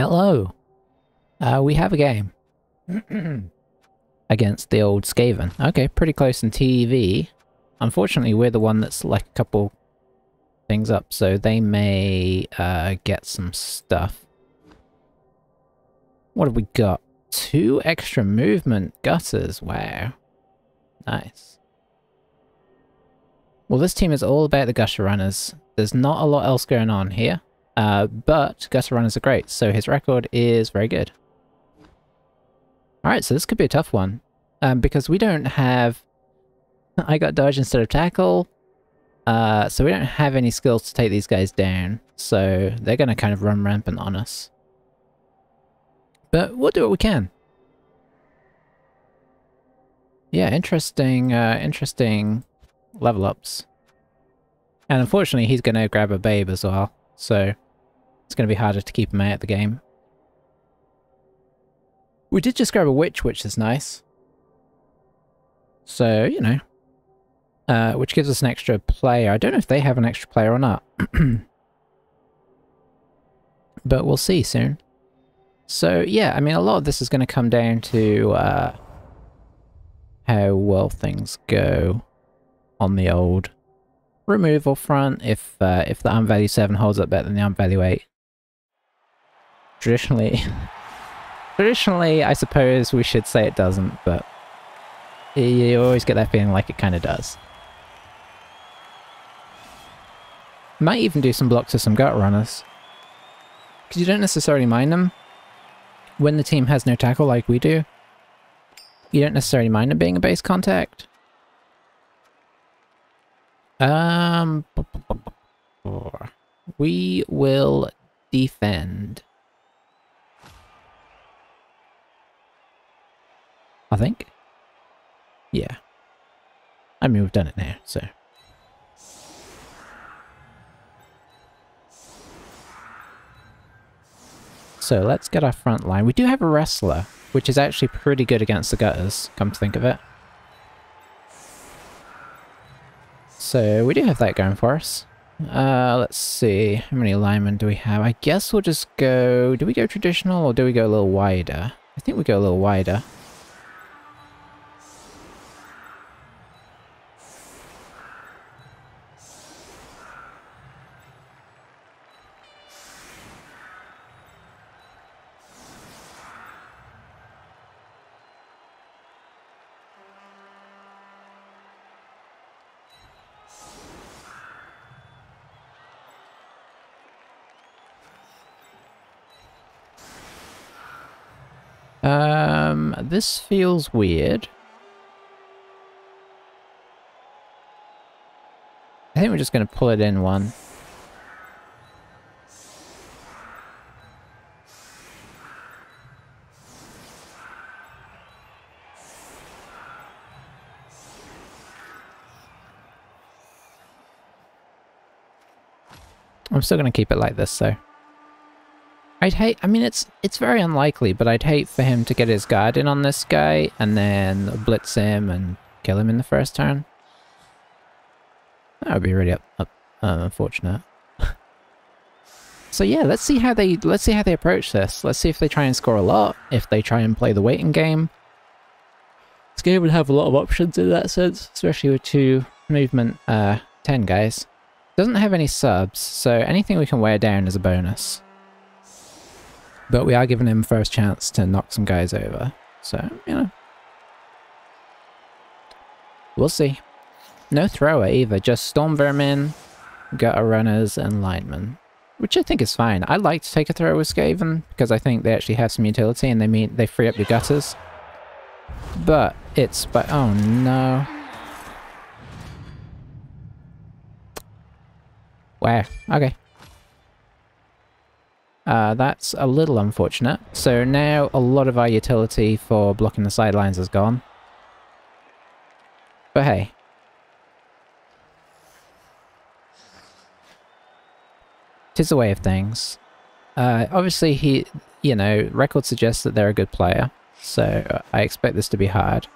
Hello. Uh, we have a game. Against the old Skaven. Okay, pretty close in TV. Unfortunately, we're the one that's like a couple things up, so they may uh, get some stuff. What have we got? Two extra movement gutters. Wow. Nice. Well, this team is all about the Gutter runners. There's not a lot else going on here. Uh, but gutter runners are great, so his record is very good. Alright, so this could be a tough one. Um, because we don't have... I got dodge instead of tackle. Uh, so we don't have any skills to take these guys down. So they're going to kind of run rampant on us. But we'll do what we can. Yeah, interesting, uh, interesting level ups. And unfortunately, he's going to grab a babe as well. So it's going to be harder to keep him out of the game. We did just grab a witch, which is nice. So, you know. Uh, which gives us an extra player. I don't know if they have an extra player or not. but we'll see soon. So, yeah, I mean, a lot of this is going to come down to uh, how well things go on the old removal front if uh, if the arm value 7 holds up better than the arm value 8. Traditionally, traditionally, I suppose we should say it doesn't, but you always get that feeling like it kind of does. Might even do some blocks to some gut runners. Because you don't necessarily mind them. When the team has no tackle like we do, you don't necessarily mind them being a base contact. Um, we will defend. I think. Yeah. I mean, we've done it now, so. So let's get our front line. We do have a wrestler, which is actually pretty good against the gutters, come to think of it. So we do have that going for us. Uh, let's see. How many linemen do we have? I guess we'll just go... Do we go traditional or do we go a little wider? I think we go a little wider. This feels weird. I think we're just going to pull it in one. I'm still going to keep it like this, though. I'd hate, I mean, it's it's very unlikely, but I'd hate for him to get his guard in on this guy and then blitz him and kill him in the first turn. That would be really up, up uh, unfortunate. so yeah, let's see how they let's see how they approach this. Let's see if they try and score a lot, if they try and play the waiting game. This game would have a lot of options in that sense, especially with two movement uh, 10 guys. Doesn't have any subs, so anything we can wear down is a bonus. But we are giving him first chance to knock some guys over. So, you know. We'll see. No thrower either, just Storm Vermin, Gutter Runners, and Linemen. Which I think is fine. I like to take a throw with Skaven, because I think they actually have some utility and they mean they free up your gutters. But it's but oh no. Wow, okay. Uh, that's a little unfortunate. So now a lot of our utility for blocking the sidelines is gone. But hey. Tis the way of things. Uh, obviously he, you know, record suggests that they're a good player. So I expect this to be hard.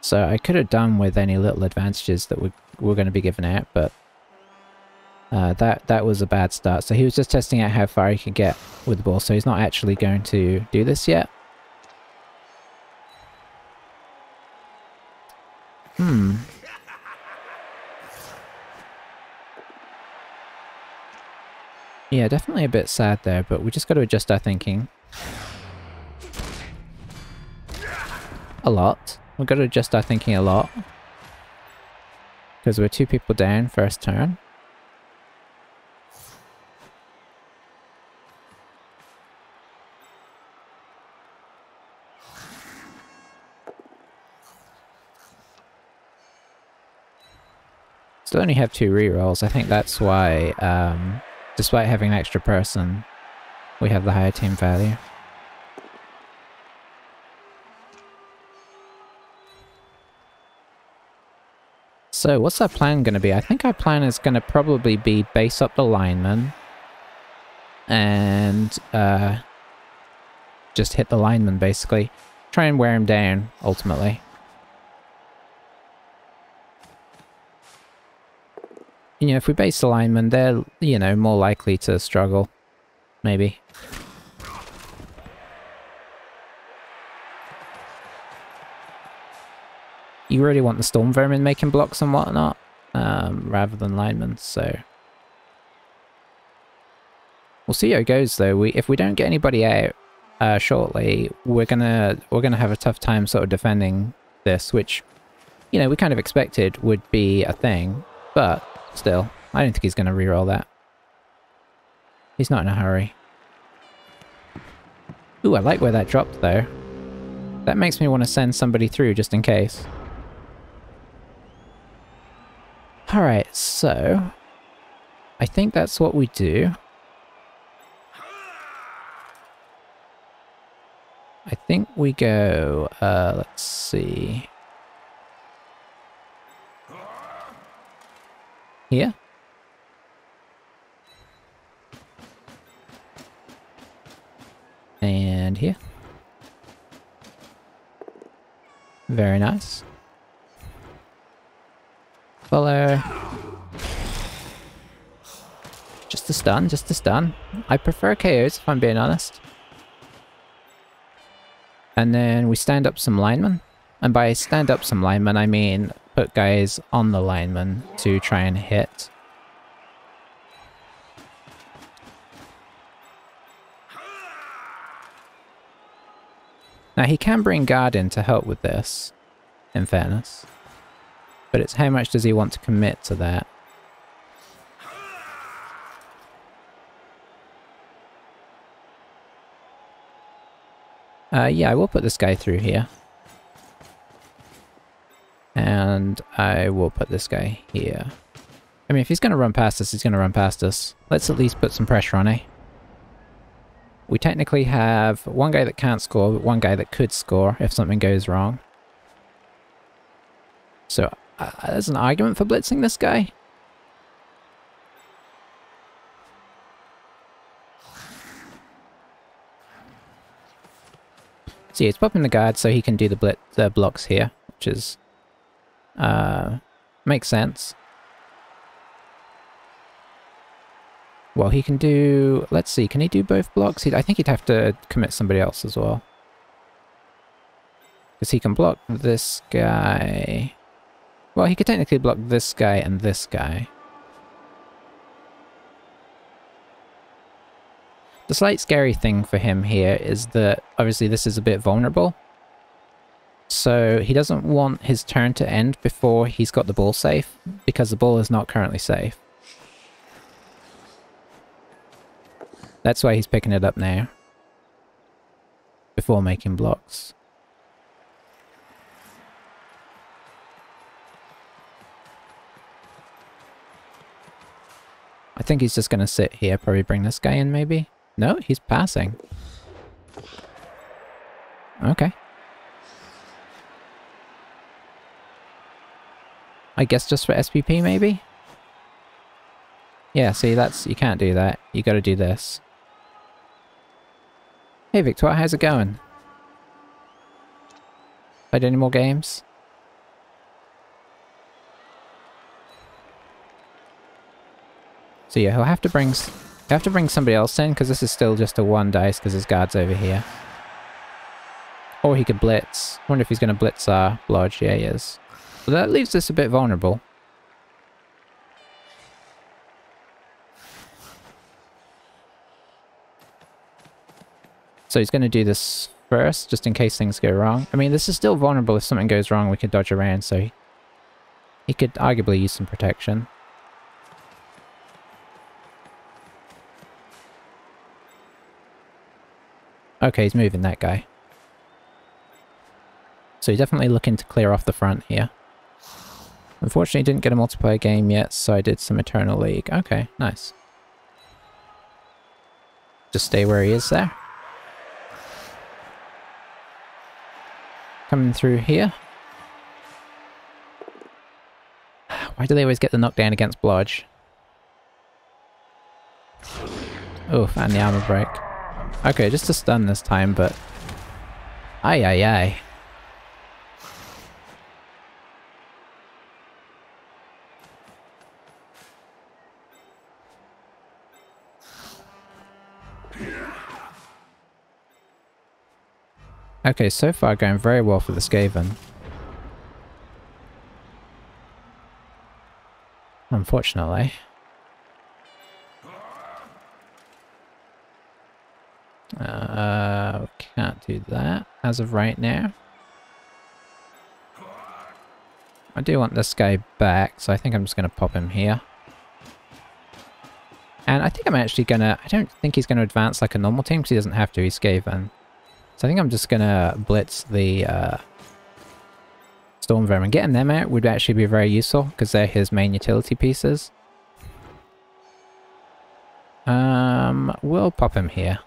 So I could have done with any little advantages that we, we're going to be given out, but Uh, that that was a bad start. So he was just testing out how far he could get with the ball. So he's not actually going to do this yet. Hmm. Yeah, definitely a bit sad there, but we just got to adjust our thinking. A lot. We've got to adjust our thinking a lot. Because we're two people down first turn. Still only have two rerolls. I think that's why, um, despite having an extra person, we have the higher team value. So what's our plan going to be? I think our plan is going to probably be base up the lineman and uh, just hit the lineman basically. Try and wear him down, ultimately. You know, if we base the linemen, they're, you know, more likely to struggle. Maybe. You really want the Storm Vermin making blocks and whatnot, um, rather than linemen, so... We'll see how it goes, though. We If we don't get anybody out uh, shortly, we're gonna we're gonna have a tough time sort of defending this, which, you know, we kind of expected would be a thing, but Still, I don't think he's going to reroll that. He's not in a hurry. Ooh, I like where that dropped though. That makes me want to send somebody through just in case. Alright, so... I think that's what we do. I think we go, uh, let's see. Here? And here. Very nice. Follow. Just a stun, just a stun. I prefer KOs if I'm being honest. And then we stand up some linemen. And by stand up some linemen, I mean put guys on the lineman to try and hit. Now he can bring guard in to help with this, in fairness. But it's how much does he want to commit to that? Uh, yeah, I will put this guy through here. And I will put this guy here. I mean, if he's going to run past us, he's going to run past us. Let's at least put some pressure on, eh? We technically have one guy that can't score, but one guy that could score if something goes wrong. So, uh, there's an argument for blitzing this guy. See, it's popping the guard so he can do the blitz the blocks here, which is uh, makes sense. Well, he can do... Let's see, can he do both blocks? He'd, I think he'd have to commit somebody else as well. Because he can block this guy... Well, he could technically block this guy and this guy. The slight scary thing for him here is that obviously this is a bit vulnerable. So he doesn't want his turn to end before he's got the ball safe, because the ball is not currently safe. That's why he's picking it up now. Before making blocks. I think he's just going to sit here, probably bring this guy in maybe. No, he's passing. Okay. I guess just for SPP maybe? Yeah, see, that's you can't do that. You gotta do this. Hey Victor, how's it going? Played any more games? So yeah, he'll have to bring he'll have to bring somebody else in because this is still just a one dice because his guard's over here. Or he could blitz. wonder if he's to blitz our Blodge. Yeah, he is. So that leaves us a bit vulnerable. So he's going to do this first, just in case things go wrong. I mean, this is still vulnerable. If something goes wrong, we could dodge around, so he, he could arguably use some protection. Okay, he's moving that guy. So he's definitely looking to clear off the front here. Unfortunately, didn't get a multiplayer game yet, so I did some Eternal League. Okay, nice. Just stay where he is there. Coming through here. Why do they always get the knockdown against Blodge? Oof, and the armor break. Okay, just a stun this time, but... Aye, aye, ay. Okay, so far going very well for the Skaven. Unfortunately. Uh, can't do that as of right now. I do want this guy back, so I think I'm just going to pop him here. And I think I'm actually going to... I don't think he's going to advance like a normal team, because he doesn't have to, he's Skaven. So I think I'm just going to blitz the uh, Storm Vermin. Getting them out would actually be very useful, because they're his main utility pieces. Um, we'll pop him here.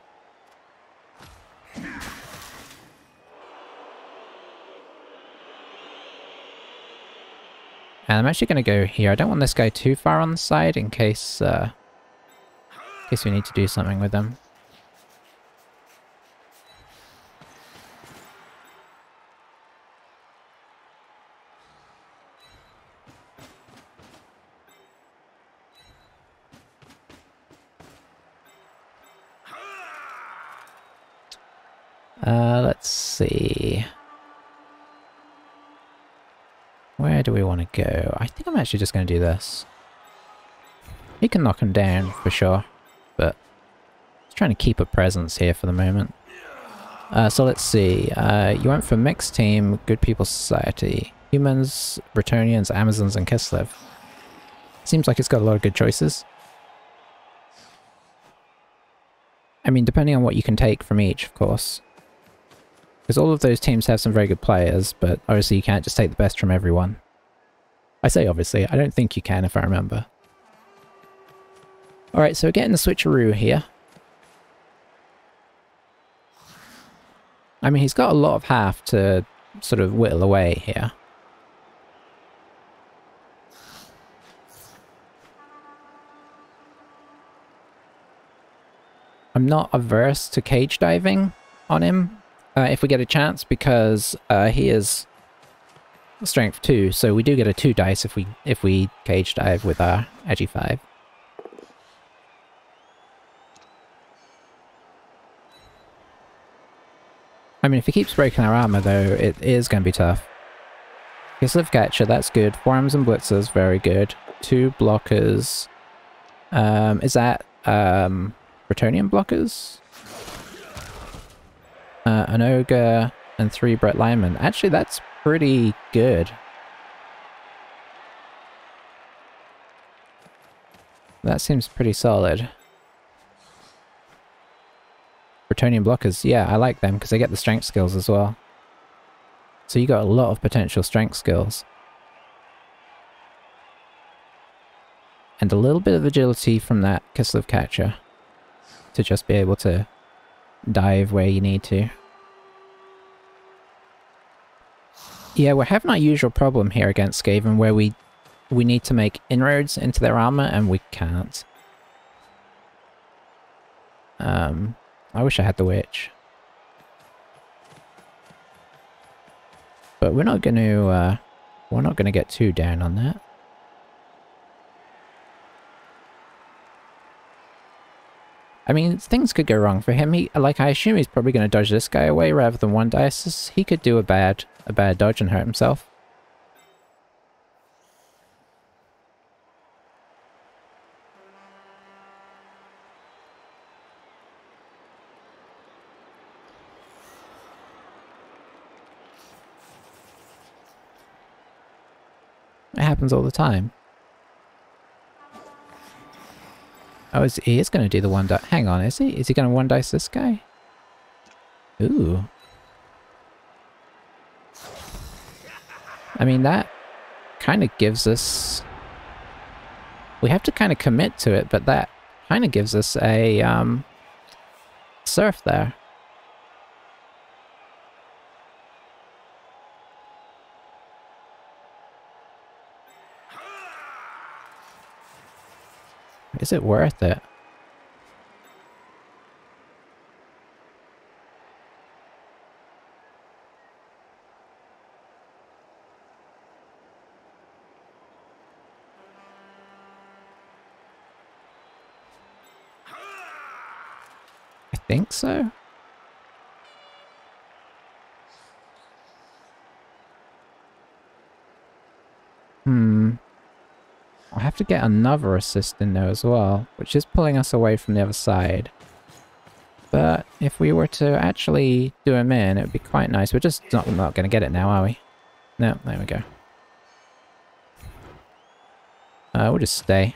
And I'm actually going to go here. I don't want this guy too far on the side in case, uh, in case we need to do something with him. Uh, let's see. Where do we want to go? I think I'm actually just going to do this. He can knock him down for sure, but just trying to keep a presence here for the moment. Uh, so let's see. Uh, you went for mixed team, good people society, humans, Bretonnians, Amazons, and Kislev. Seems like it's got a lot of good choices. I mean, depending on what you can take from each, of course. Because all of those teams have some very good players, but obviously you can't just take the best from everyone. I say obviously, I don't think you can if I remember. Alright, so we're getting the switcheroo here. I mean, he's got a lot of half to sort of whittle away here. I'm not averse to cage diving on him, uh, if we get a chance because uh, he is strength 2, so we do get a 2 dice if we if we cage dive with our Agi 5. I mean, if he keeps breaking our armor, though, it is going to be tough. Kislev Catcher, that's good. Forearms and Blitzers, very good. Two blockers. Um, is that um, Bretonnian blockers? Uh, an ogre, and three Brett Lyman. Actually, that's pretty good. That seems pretty solid. Bretonnian blockers, yeah, I like them because they get the strength skills as well. So you got a lot of potential strength skills. And a little bit of agility from that Kislev catcher to just be able to dive where you need to. Yeah, we're having our usual problem here against Skaven where we we need to make inroads into their armor and we can't. Um, I wish I had the witch. But we're not going to, uh, we're not going to get too down on that. I mean, things could go wrong for him. He, like, I assume he's probably going to dodge this guy away rather than one dice. He could do a bad, a bad dodge and hurt himself. It happens all the time. Oh, is, he is going to do the one dice. Hang on, is he? Is he going to one dice this guy? Ooh. I mean, that kind of gives us... We have to kind of commit to it, but that kind of gives us a um, surf there. Is it worth it? I think so. Hmm. I have to get another assist in there as well, which is pulling us away from the other side. But if we were to actually do him in, it would be quite nice. We're just not, not going to get it now, are we? No, there we go. Uh, we'll just stay.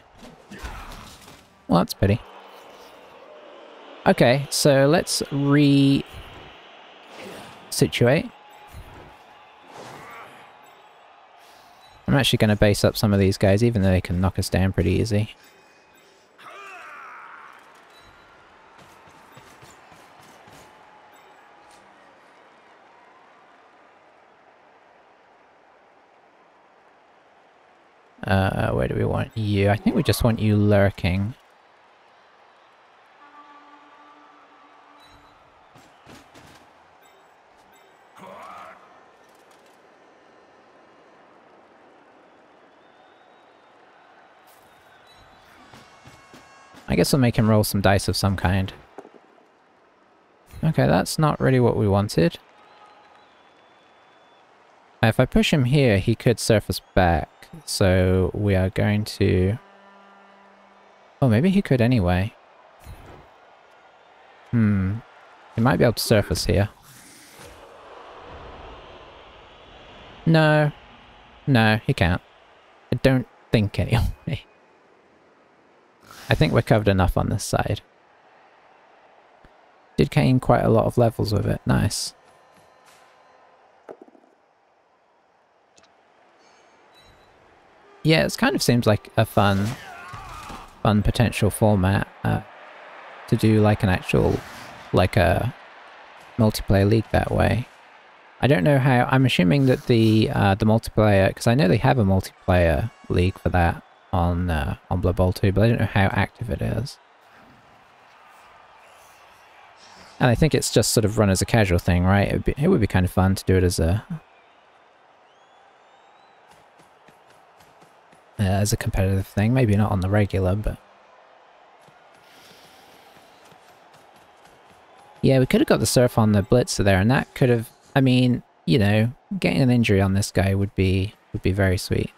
Well, that's pity. Okay, so let's re-situate. I'm actually going to base up some of these guys, even though they can knock us down pretty easy. Uh, where do we want you? I think we just want you lurking. I guess we'll make him roll some dice of some kind. Okay, that's not really what we wanted. If I push him here, he could surface back. So we are going to... Oh, maybe he could anyway. Hmm. He might be able to surface here. No. No, he can't. I don't think anyway. I think we're covered enough on this side. Did gain quite a lot of levels with it. Nice. Yeah, it kind of seems like a fun, fun potential format uh, to do like an actual, like a multiplayer league that way. I don't know how. I'm assuming that the uh, the multiplayer, because I know they have a multiplayer league for that on uh, on Blood Bowl 2, but I don't know how active it is. And I think it's just sort of run as a casual thing, right? It would be, it would be kind of fun to do it as a uh, as a competitive thing. Maybe not on the regular, but... Yeah, we could have got the surf on the blitzer there, and that could have... I mean, you know, getting an injury on this guy would be would be very sweet.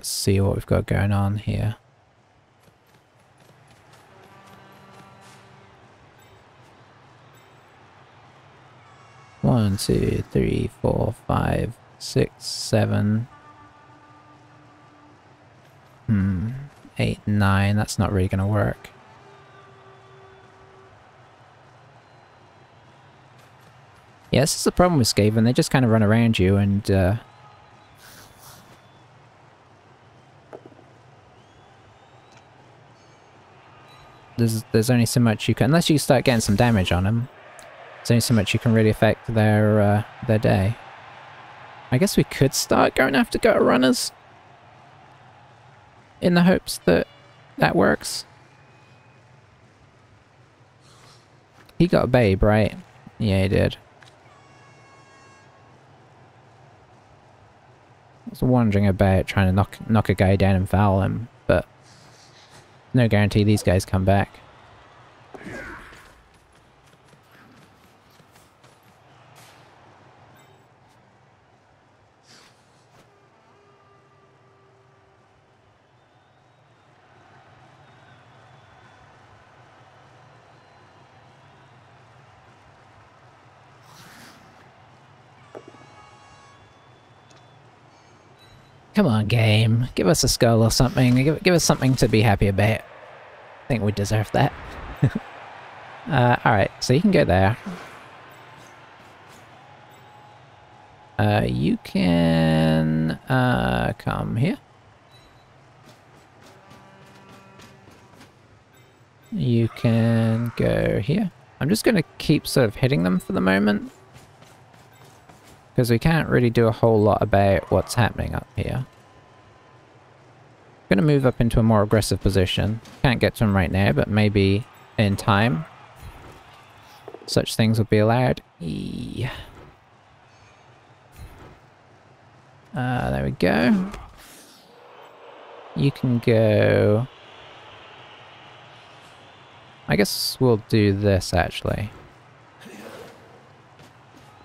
Let's see what we've got going on here. One, two, three, four, five, six, seven. Hmm. Eight, nine. That's not really going to work. Yeah, this is the problem with Skaven. They just kind of run around you and uh, there's there's only so much you can unless you start getting some damage on them. There's only so much you can really affect their uh, their day. I guess we could start going after gutter runners in the hopes that that works. He got a babe, right? Yeah, he did. I was wondering about trying to knock knock a guy down and foul him, no guarantee these guys come back. Come on, game. Give us a skull or something. Give, give us something to be happy about. I think we deserve that. uh, alright, so you can go there. Uh, you can uh, come here. You can go here. I'm just going to keep sort of hitting them for the moment. Because we can't really do a whole lot about what's happening up here. Gonna move up into a more aggressive position. Can't get to him right now, but maybe in time. Such things will be allowed. E uh, there we go. You can go... I guess we'll do this, actually.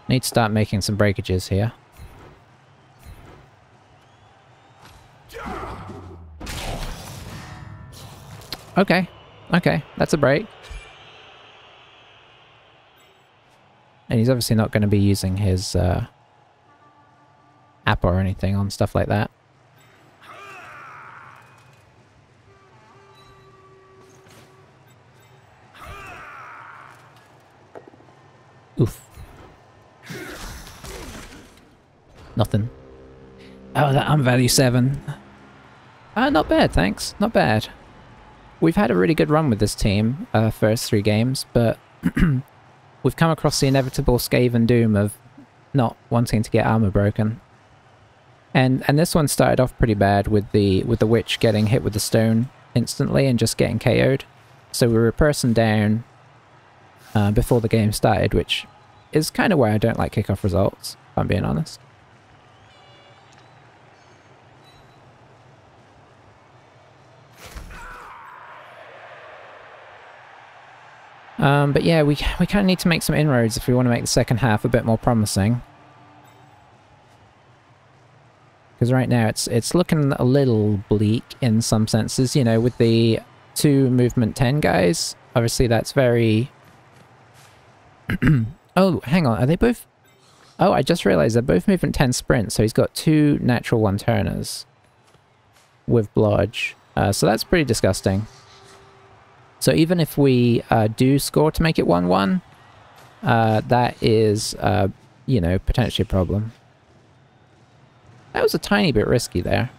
Need to start making some breakages here. Okay. Okay, that's a break. And he's obviously not going to be using his uh, app or anything on stuff like that. Oof. Nothing. Oh, that I'm value 7. Uh, not bad, thanks. Not bad. We've had a really good run with this team, uh, first three games, but we've come across the inevitable Skaven doom of not wanting to get armor broken. And and this one started off pretty bad with the with the witch getting hit with the stone instantly and just getting KO'd. So we were a person down uh, before the game started, which is kind of why I don't like kickoff results, if I'm being honest. Um, but yeah, we, we kind of need to make some inroads if we want to make the second half a bit more promising. Because right now it's it's looking a little bleak in some senses, you know, with the two movement 10 guys. Obviously that's very... oh, hang on, are they both... Oh, I just realized they're both movement 10 sprints, so he's got two natural one-turners with Blodge. Uh, so that's pretty disgusting. So even if we uh, do score to make it 1-1, uh, that is, uh, you know, potentially a problem. That was a tiny bit risky there.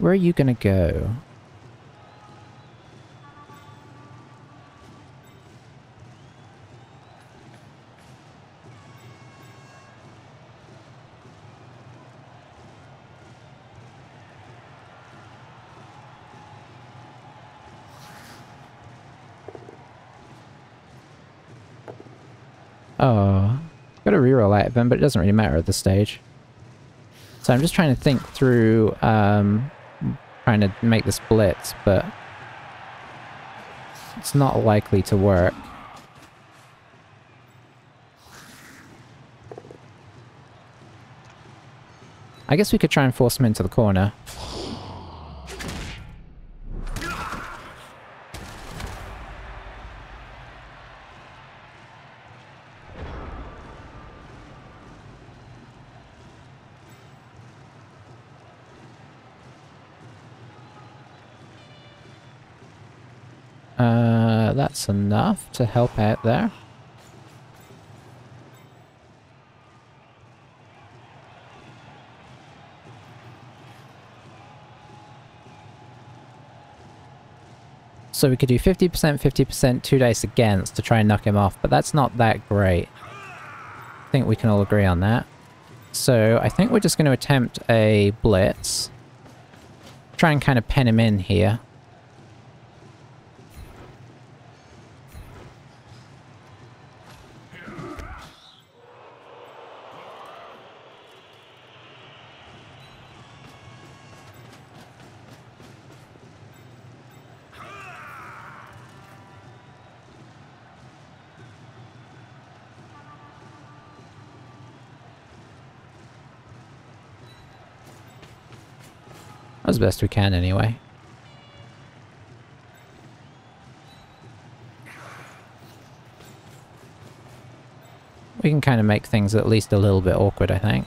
Where are you going to go? Oh, got a reroll out of him, but it doesn't really matter at this stage. So I'm just trying to think through, um, trying to make this blitz, but it's not likely to work. I guess we could try and force him into the corner. That's enough to help out there. So we could do 50%, 50%, 2 dice against to try and knock him off, but that's not that great. I think we can all agree on that. So I think we're just going to attempt a blitz. Try and kind of pen him in here. Best we can, anyway. We can kind of make things at least a little bit awkward, I think.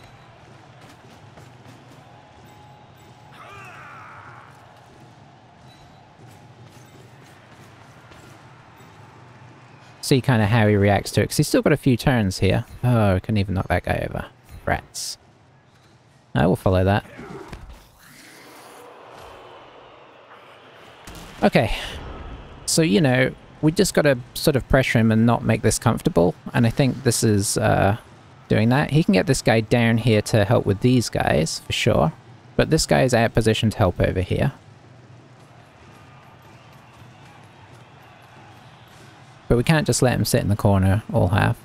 See kind of how he reacts to it, because he's still got a few turns here. Oh, I couldn't even knock that guy over. Rats. I will follow that. Okay. So, you know, we just got to sort of pressure him and not make this comfortable. And I think this is uh, doing that. He can get this guy down here to help with these guys, for sure. But this guy is out of position to help over here. But we can't just let him sit in the corner all half.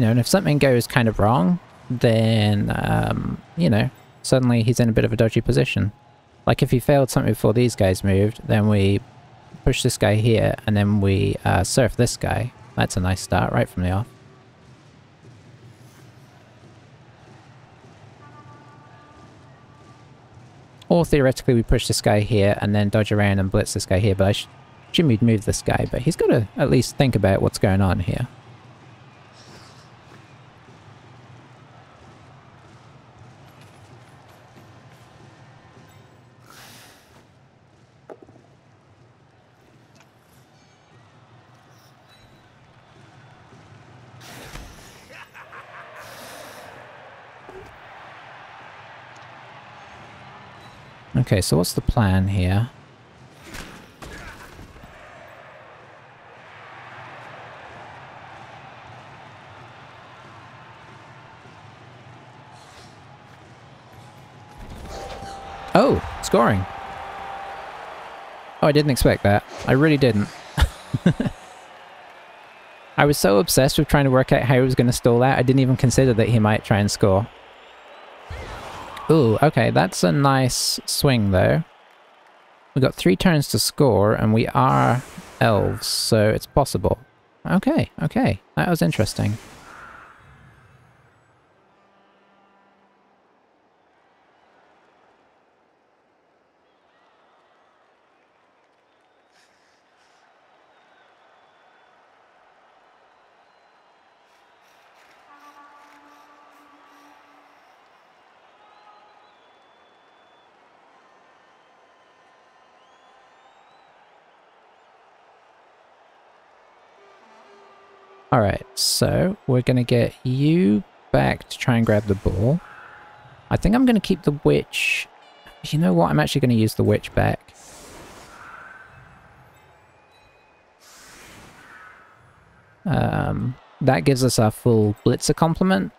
You know, and if something goes kind of wrong, then, um, you know, suddenly he's in a bit of a dodgy position. Like if he failed something before these guys moved, then we push this guy here, and then we uh, surf this guy. That's a nice start right from the off. Or theoretically we push this guy here and then dodge around and blitz this guy here, but I we'd move this guy, but he's got to at least think about what's going on here. Okay, so what's the plan here? Oh, scoring. Oh, I didn't expect that. I really didn't. I was so obsessed with trying to work out how he was going to stall out, I didn't even consider that he might try and score. Ooh, okay, that's a nice swing though. We've got three turns to score, and we are elves, so it's possible. Okay, okay, that was interesting. Alright, so we're going to get you back to try and grab the ball. I think I'm going to keep the witch... You know what? I'm actually going to use the witch back. Um, that gives us our full blitzer complement.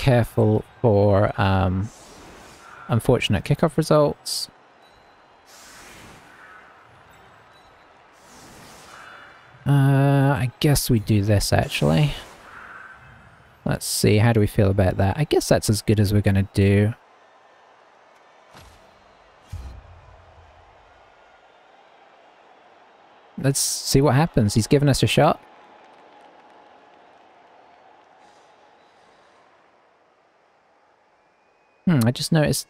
Careful for um, unfortunate kickoff results. Uh, I guess we do this actually. Let's see, how do we feel about that? I guess that's as good as we're going to do. Let's see what happens. He's given us a shot. Hmm, I just noticed...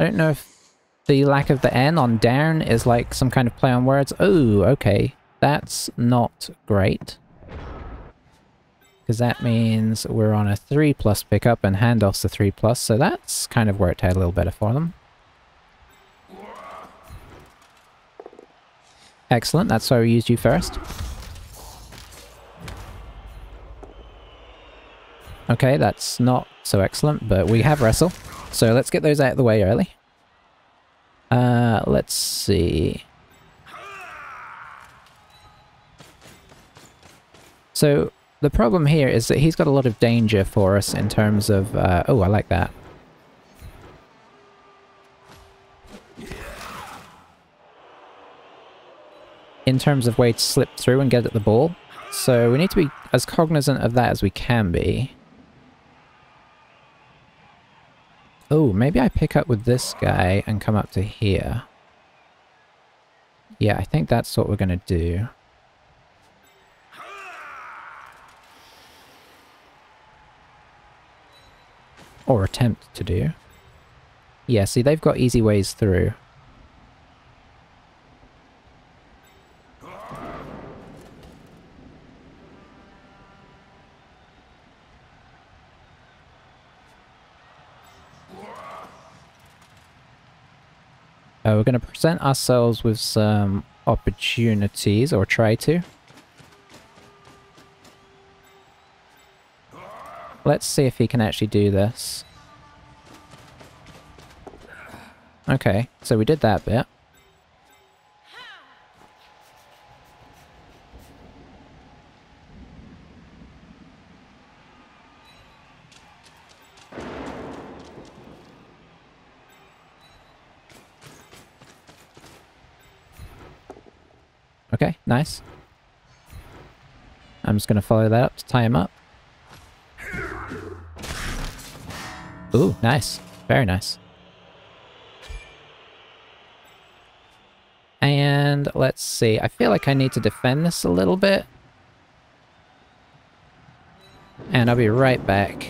I don't know if the lack of the N on down is like some kind of play on words. Oh, okay. That's not great. Because that means we're on a 3 plus pickup and handoff's a 3 plus, so that's kind of worked out a little better for them. Excellent, that's why we used you first. Okay, that's not so excellent, but we have wrestle. So let's get those out of the way early. Uh, let's see. So the problem here is that he's got a lot of danger for us in terms of... Uh, oh, I like that. In terms of way to slip through and get at the ball. So we need to be as cognizant of that as we can be. Oh, maybe I pick up with this guy and come up to here. Yeah, I think that's what we're going to do. Or attempt to do. Yeah, see, they've got easy ways through. Uh, we're going to present ourselves with some opportunities, or try to. Let's see if he can actually do this. Okay, so we did that bit. Okay, nice. I'm just going to follow that up to tie him up. Ooh, nice. Very nice. And let's see. I feel like I need to defend this a little bit. And I'll be right back.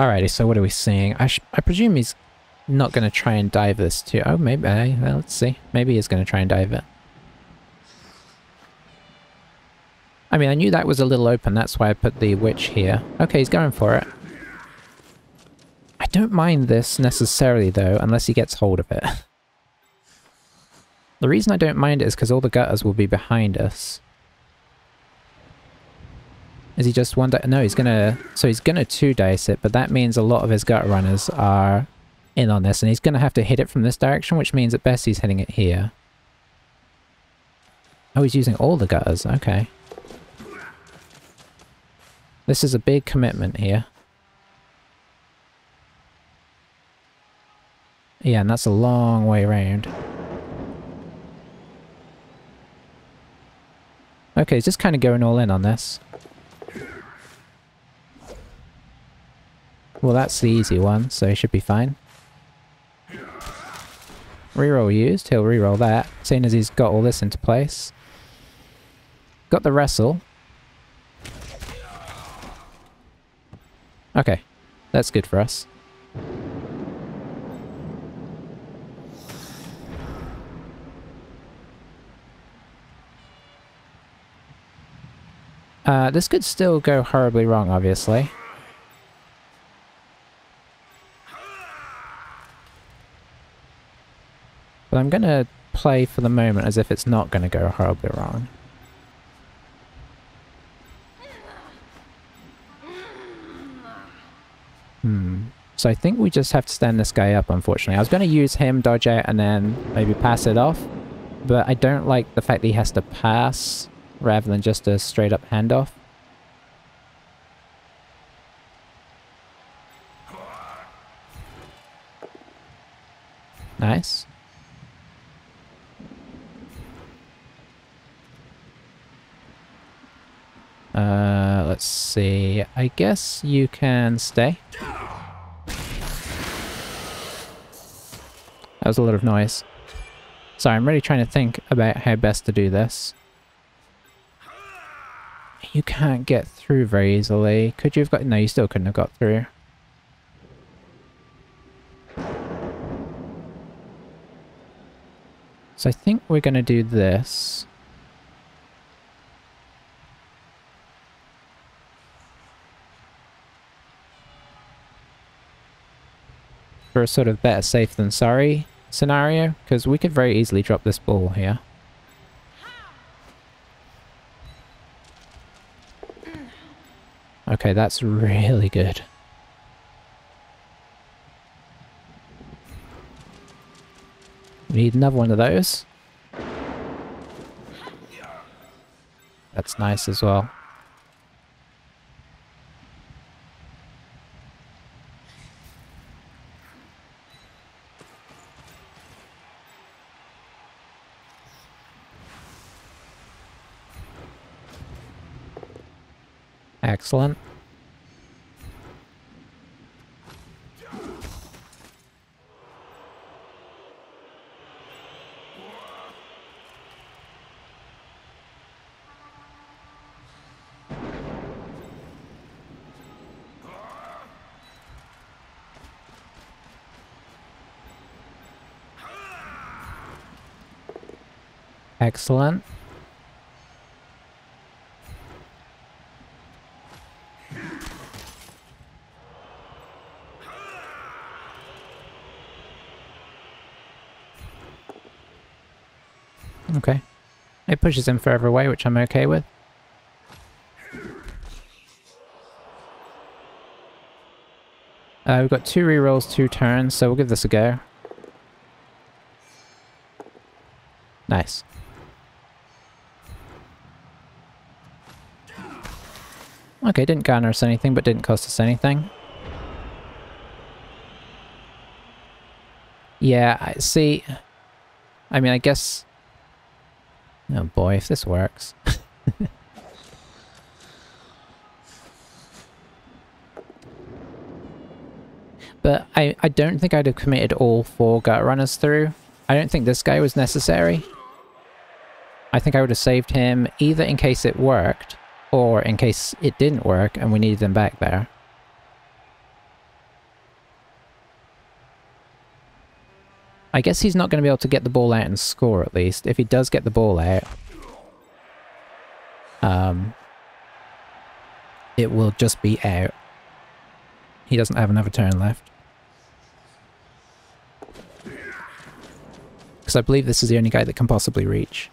Alrighty, so what are we seeing? I, I presume he's not going to try and dive this too. Oh, maybe. Uh, well, let's see. Maybe he's going to try and dive it. I mean, I knew that was a little open. That's why I put the witch here. Okay, he's going for it. I don't mind this necessarily, though, unless he gets hold of it. the reason I don't mind it is because all the gutters will be behind us. Is he just one? No, he's gonna... So he's gonna two dice it, but that means a lot of his gutter runners are in on this, and he's gonna have to hit it from this direction, which means at best he's hitting it here. Oh, he's using all the gutters. Okay. This is a big commitment here. Yeah, and that's a long way around. Okay, he's just kind of going all in on this. Well, that's the easy one, so he should be fine. Reroll used, he'll reroll that, seeing as he's got all this into place. Got the wrestle. Okay, that's good for us. Uh, this could still go horribly wrong, obviously. But I'm going to play for the moment as if it's not going to go horribly wrong. Hmm. So I think we just have to stand this guy up, unfortunately. I was going to use him, dodge out, and then maybe pass it off. But I don't like the fact that he has to pass rather than just a straight up handoff. Nice. Uh, let's see. I guess you can stay. That was a lot of noise. Sorry, I'm really trying to think about how best to do this. You can't get through very easily. Could you have got... No, you still couldn't have got through. So I think we're going to do this. For a sort of better safe than sorry scenario, because we could very easily drop this ball here. Okay, that's really good. We need another one of those. That's nice as well. Excellent. Excellent. Okay. Pushes him further away, which I'm okay with. Uh, we've got two rerolls, two turns, so we'll give this a go. Nice. Okay, didn't garner us anything, but didn't cost us anything. Yeah, I see. I mean, I guess... Boy, if this works. but I, I don't think I'd have committed all four gutter runners through. I don't think this guy was necessary. I think I would have saved him either in case it worked, or in case it didn't work and we needed him back there. I guess he's not going to be able to get the ball out and score at least. If he does get the ball out, um, it will just be out. He doesn't have another turn left. Because I believe this is the only guy that can possibly reach.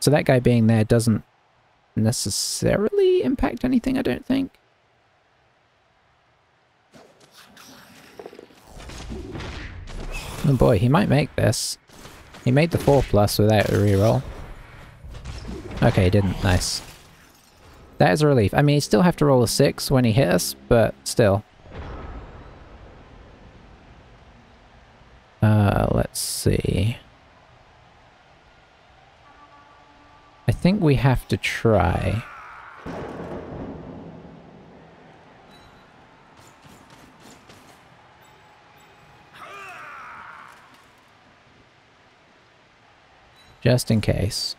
So that guy being there doesn't necessarily impact anything, I don't think. Oh boy, he might make this. He made the 4 plus without a reroll. Okay, he didn't. Nice. That is a relief. I mean, he still have to roll a 6 when he hit us, but still. Uh, let's see. I think we have to try. Just in case.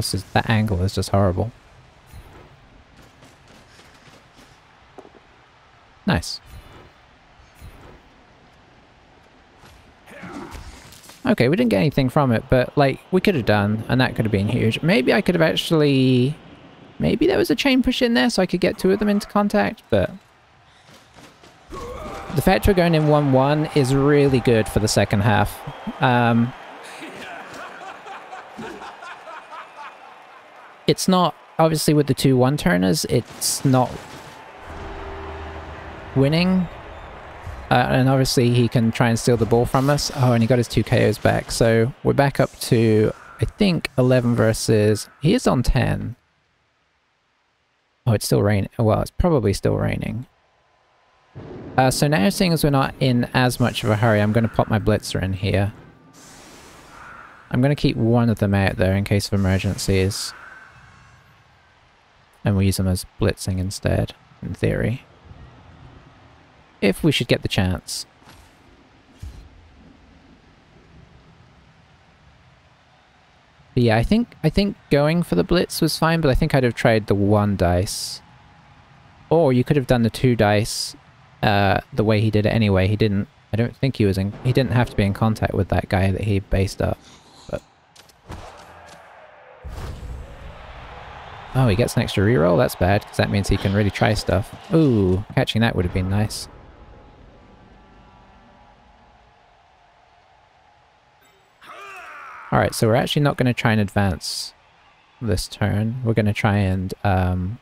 This is, that angle is just horrible. Nice. Okay, we didn't get anything from it, but, like, we could have done, and that could have been huge. Maybe I could have actually... Maybe there was a chain push in there so I could get two of them into contact, but... The fact we're going in 1-1 is really good for the second half. Um, it's not, obviously with the two one-turners, it's not winning uh, and obviously he can try and steal the ball from us. Oh, and he got his two KOs back. So we're back up to, I think, 11 versus... He is on 10. Oh, it's still raining. Well, it's probably still raining. Uh, so now seeing as we're not in as much of a hurry, I'm going to pop my blitzer in here. I'm going to keep one of them out there in case of emergencies. And we'll use them as blitzing instead, in theory. If we should get the chance. But yeah, I think I think going for the blitz was fine, but I think I'd have tried the one dice. Or you could have done the two dice uh, the way he did it anyway. He didn't. I don't think he was in. He didn't have to be in contact with that guy that he based up. Oh, he gets an extra reroll. That's bad because that means he can really try stuff. Ooh, catching that would have been nice. Alright, so we're actually not going to try and advance this turn. We're going to try and um,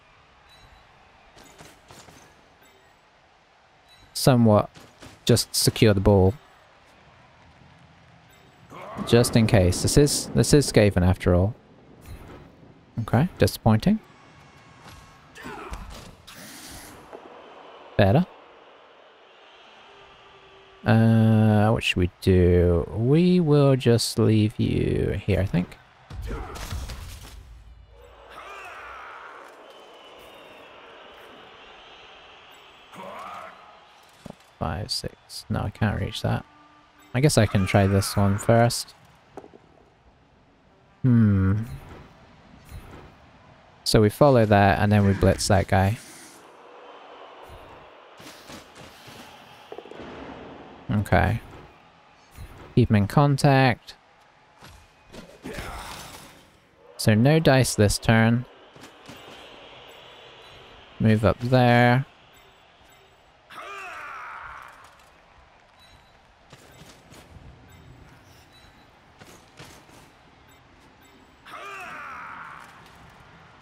somewhat just secure the ball. Just in case. This is this is Skaven after all. Okay, disappointing. Better. Uh, what should we do? We will just leave you here, I think. Five, six. No, I can't reach that. I guess I can try this one first. Hmm. So we follow that and then we blitz that guy. Okay. Keep him in contact. So no dice this turn. Move up there.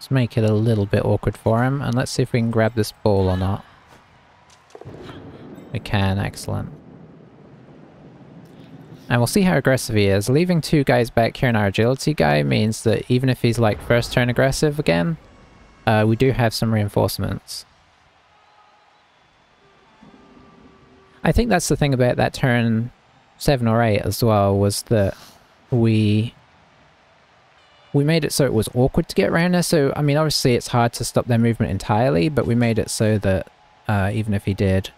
Let's make it a little bit awkward for him, and let's see if we can grab this ball or not. We can, excellent. And we'll see how aggressive he is. Leaving two guys back here in our agility guy means that even if he's like first turn aggressive again, uh, we do have some reinforcements. I think that's the thing about that turn 7 or 8 as well, was that we we made it so it was awkward to get around there. So, I mean, obviously it's hard to stop their movement entirely, but we made it so that uh, even if he did,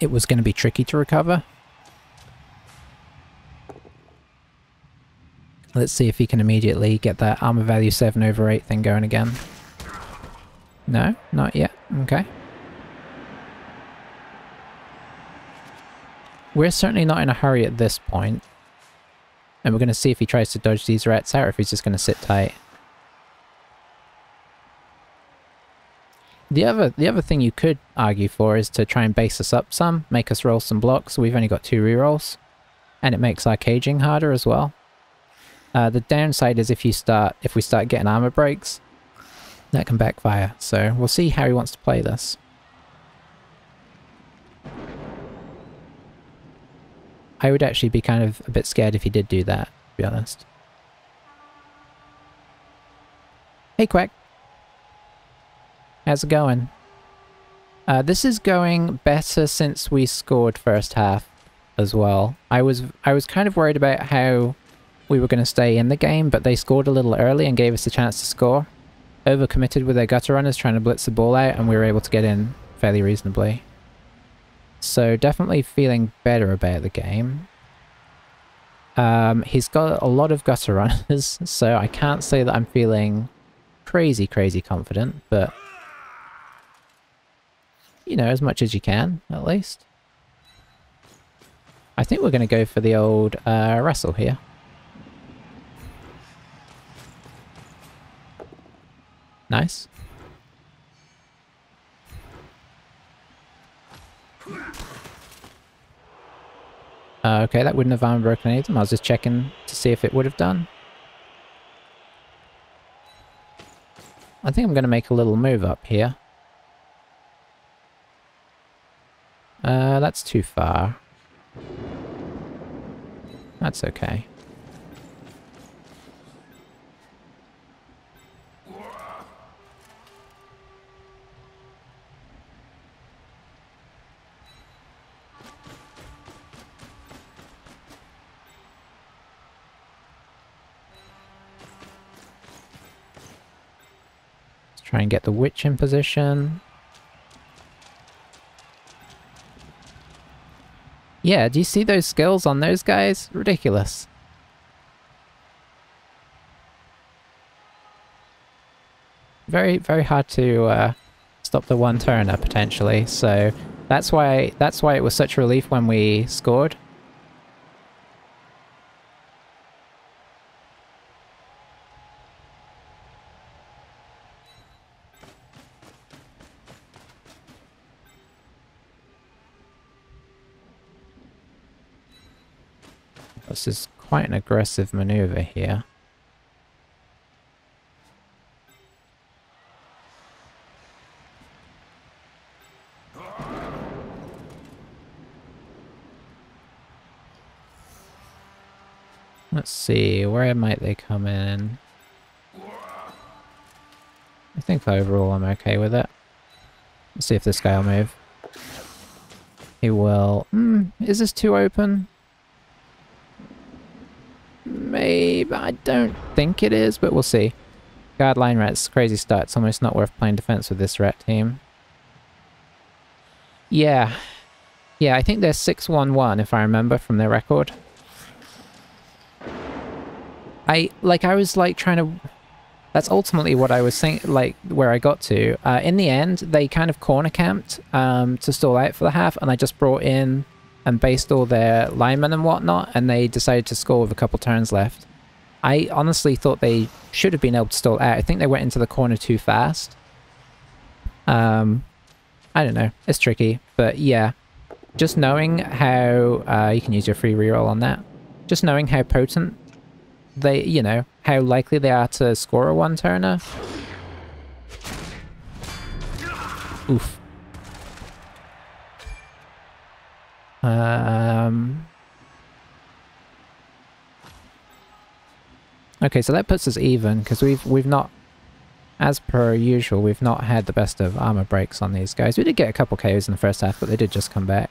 it was going to be tricky to recover. Let's see if he can immediately get that armor value 7 over 8 thing going again. No, not yet. Okay. We're certainly not in a hurry at this point. And we're going to see if he tries to dodge these rats out or if he's just going to sit tight. The other, the other thing you could argue for is to try and base us up some, make us roll some blocks. We've only got two rerolls. And it makes our caging harder as well. Uh, the downside is if you start, if we start getting armor breaks, that can backfire. So we'll see how he wants to play this. I would actually be kind of a bit scared if he did do that, to be honest. Hey Quack. How's it going? Uh, this is going better since we scored first half as well. I was I was kind of worried about how we were going to stay in the game, but they scored a little early and gave us a chance to score. Overcommitted with their gutter runners trying to blitz the ball out, and we were able to get in fairly reasonably. So definitely feeling better about the game. Um, he's got a lot of gutter runners, so I can't say that I'm feeling crazy, crazy confident, but you know, as much as you can, at least. I think we're going to go for the old uh, wrestle here. Nice. Uh, okay, that wouldn't have armor broken any of them. I was just checking to see if it would have done. I think I'm going to make a little move up here. Uh, that's too far. That's okay. Try and get the witch in position. Yeah, do you see those skills on those guys? Ridiculous. Very, very hard to uh, stop the one turner potentially, so that's why that's why it was such a relief when we scored. This is quite an aggressive maneuver here. Let's see, where might they come in? I think overall I'm okay with it. Let's see if this guy will move. He will... Mm, is this too open? Maybe, I don't think it is, but we'll see. Guardline rats, crazy start. It's almost not worth playing defense with this rat team. Yeah. Yeah, I think they're 6-1-1 if I remember from their record. I, like, I was, like, trying to... That's ultimately what I was saying, like, where I got to. Uh, in the end, they kind of corner camped um, to stall out for the half, and I just brought in and based all their linemen and whatnot, and they decided to score with a couple turns left. I honestly thought they should have been able to stall out. I think they went into the corner too fast. Um, I don't know. It's tricky, but yeah. Just knowing how, uh, you can use your free reroll on that. Just knowing how potent they, you know, how likely they are to score a one-turner. Oof. Um, okay, so that puts us even because we've we've not, as per usual, we've not had the best of armor breaks on these guys. We did get a couple KOs in the first half, but they did just come back.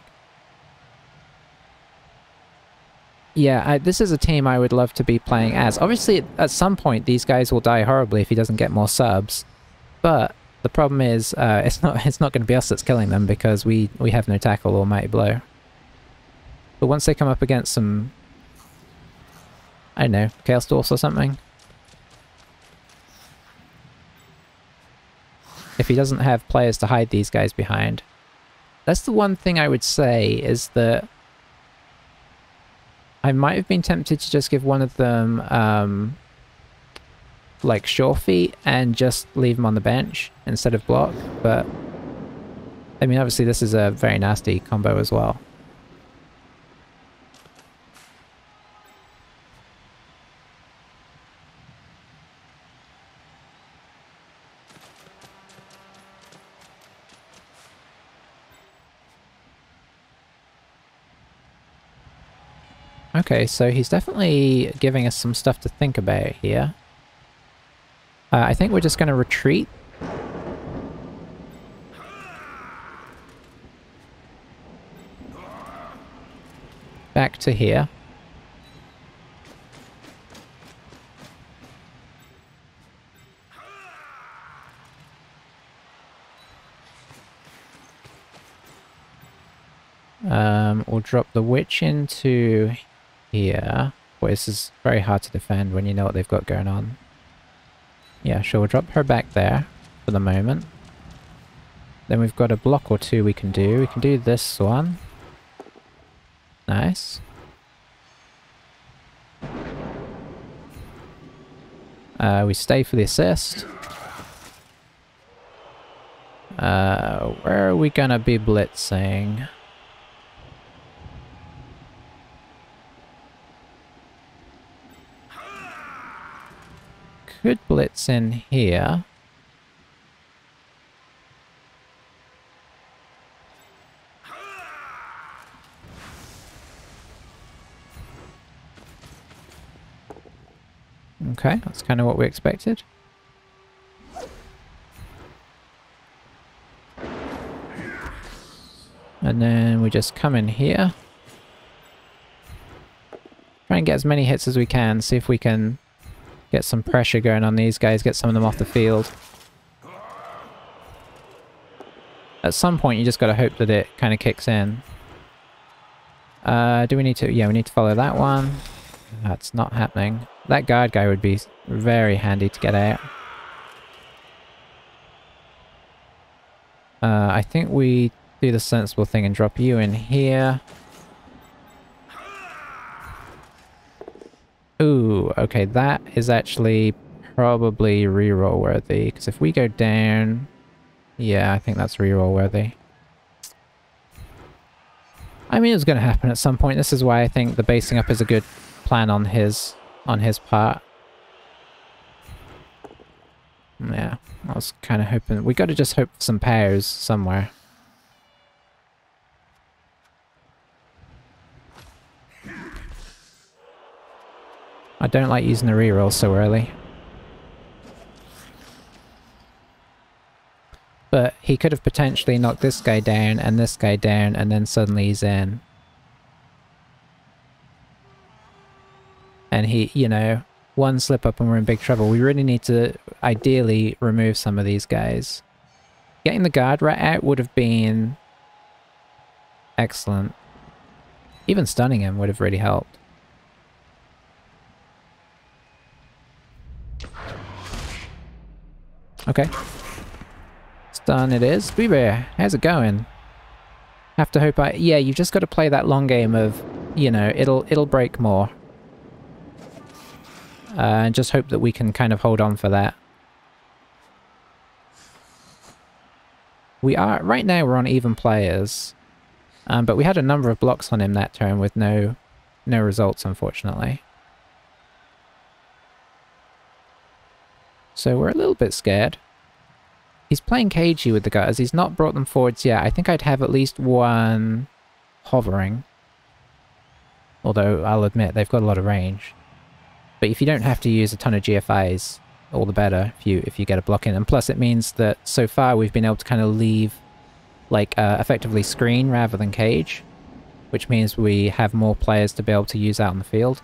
Yeah, I, this is a team I would love to be playing as. Obviously, at some point, these guys will die horribly if he doesn't get more subs. But the problem is, uh, it's not it's not going to be us that's killing them because we, we have no tackle or mighty blow. But once they come up against some... I don't know, Chaos Dwarfs or something. If he doesn't have players to hide these guys behind. That's the one thing I would say, is that... I might have been tempted to just give one of them, um, like, sure feet and just leave him on the bench instead of block, but... I mean, obviously this is a very nasty combo as well. Okay, so he's definitely giving us some stuff to think about here. Uh, I think we're just going to retreat. Back to here. Um, we'll drop the witch into here. Boy, this is very hard to defend when you know what they've got going on. Yeah, sure, we'll drop her back there for the moment. Then we've got a block or two we can do. We can do this one. Nice. Uh, we stay for the assist. Uh, where are we gonna be blitzing? Could blitz in here. Okay, that's kind of what we expected. And then we just come in here. Try and get as many hits as we can, see if we can Get some pressure going on these guys, get some of them off the field. At some point, you just got to hope that it kind of kicks in. Uh, do we need to... Yeah, we need to follow that one. That's not happening. That guard guy would be very handy to get out. Uh, I think we do the sensible thing and drop you in here. Ooh, okay, that is actually probably reroll worthy, because if we go down... Yeah, I think that's reroll worthy. I mean, it's going to happen at some point. This is why I think the basing up is a good plan on his on his part. Yeah, I was kind of hoping... We got to just hope for some pairs somewhere. I don't like using the reroll so early. But he could have potentially knocked this guy down and this guy down and then suddenly he's in. And he, you know, one slip up and we're in big trouble. We really need to ideally remove some of these guys. Getting the guard rat out would have been excellent. Even stunning him would have really helped. Okay. Stun it is. Bear, how's it going? Have to hope I... Yeah, you've just got to play that long game of, you know, it'll it'll break more. Uh, and just hope that we can kind of hold on for that. We are... Right now we're on even players. Um, but we had a number of blocks on him that turn with no, no results, unfortunately. So we're a little bit scared. He's playing cagey with the gutters. He's not brought them forwards yet. I think I'd have at least one hovering. Although, I'll admit, they've got a lot of range. But if you don't have to use a ton of GFIs, all the better if you if you get a block in. And plus it means that so far we've been able to kind of leave, like, uh, effectively screen rather than cage. Which means we have more players to be able to use out in the field.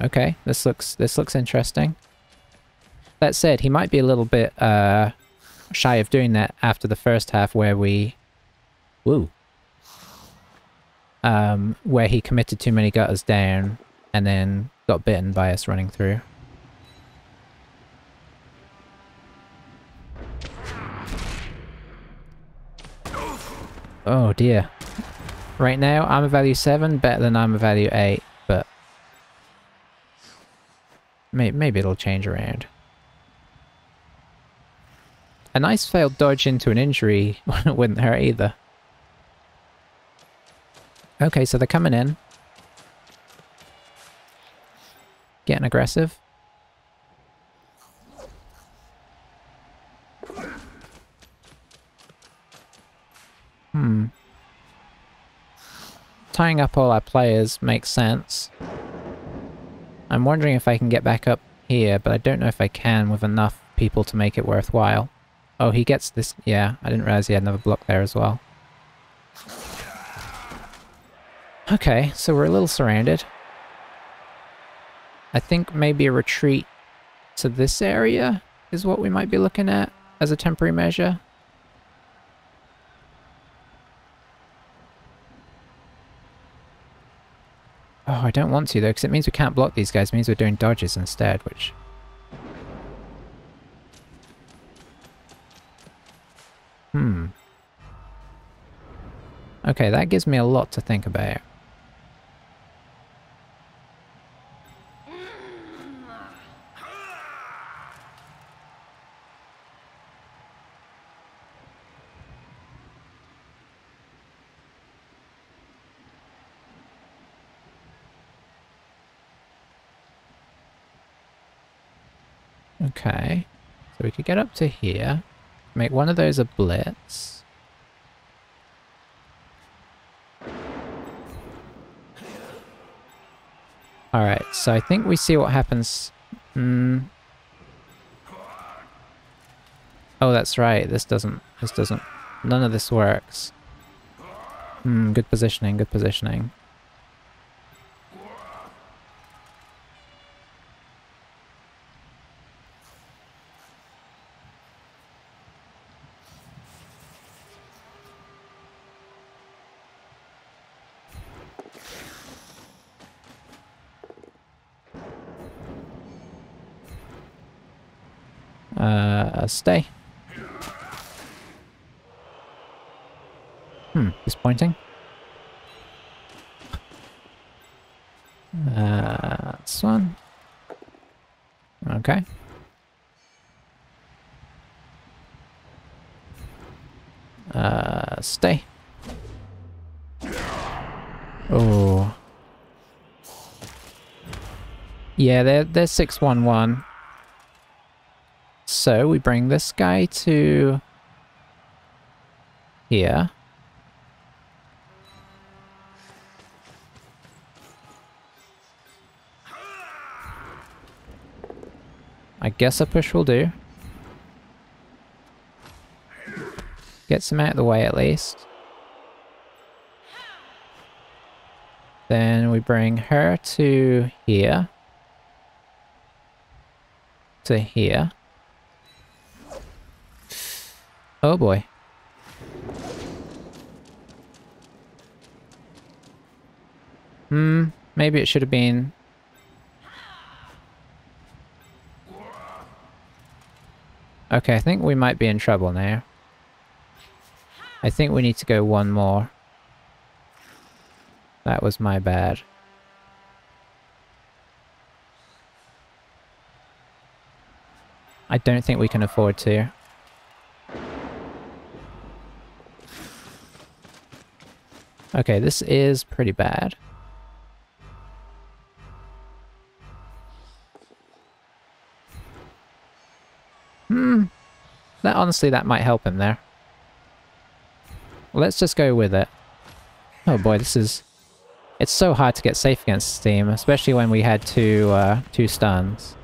Okay, this looks this looks interesting. That said, he might be a little bit uh, shy of doing that after the first half where we... Woo. Um, where he committed too many gutters down and then got bitten by us running through. Oh dear. Right now, armor value 7, better than armor value 8. Maybe it'll change around. A nice failed dodge into an injury wouldn't hurt either. Okay, so they're coming in. Getting aggressive. Hmm. Tying up all our players makes sense. I'm wondering if I can get back up here, but I don't know if I can with enough people to make it worthwhile. Oh, he gets this... Yeah, I didn't realize he had another block there as well. Okay, so we're a little surrounded. I think maybe a retreat to this area is what we might be looking at as a temporary measure. Oh, I don't want to though, because it means we can't block these guys. It means we're doing dodges instead, which... Hmm. Okay, that gives me a lot to think about. Okay. So we could get up to here. Make one of those a blitz. Alright, so I think we see what happens. Hmm. Oh, that's right. This doesn't... This doesn't... None of this works. Hmm, good positioning, good positioning. Uh, stay. Hmm, disappointing. Uh, one. Okay. Uh, stay. Oh. Yeah, they're, they're 611. So we bring this guy to here. I guess a push will do. Gets him out of the way at least. Then we bring her to here. To here. Oh boy. Hmm, maybe it should have been... Okay, I think we might be in trouble now. I think we need to go one more. That was my bad. I don't think we can afford to. Okay, this is pretty bad. Hmm. That honestly, that might help him there. Let's just go with it. Oh boy, this is... It's so hard to get safe against this team, especially when we had two, uh, two stuns.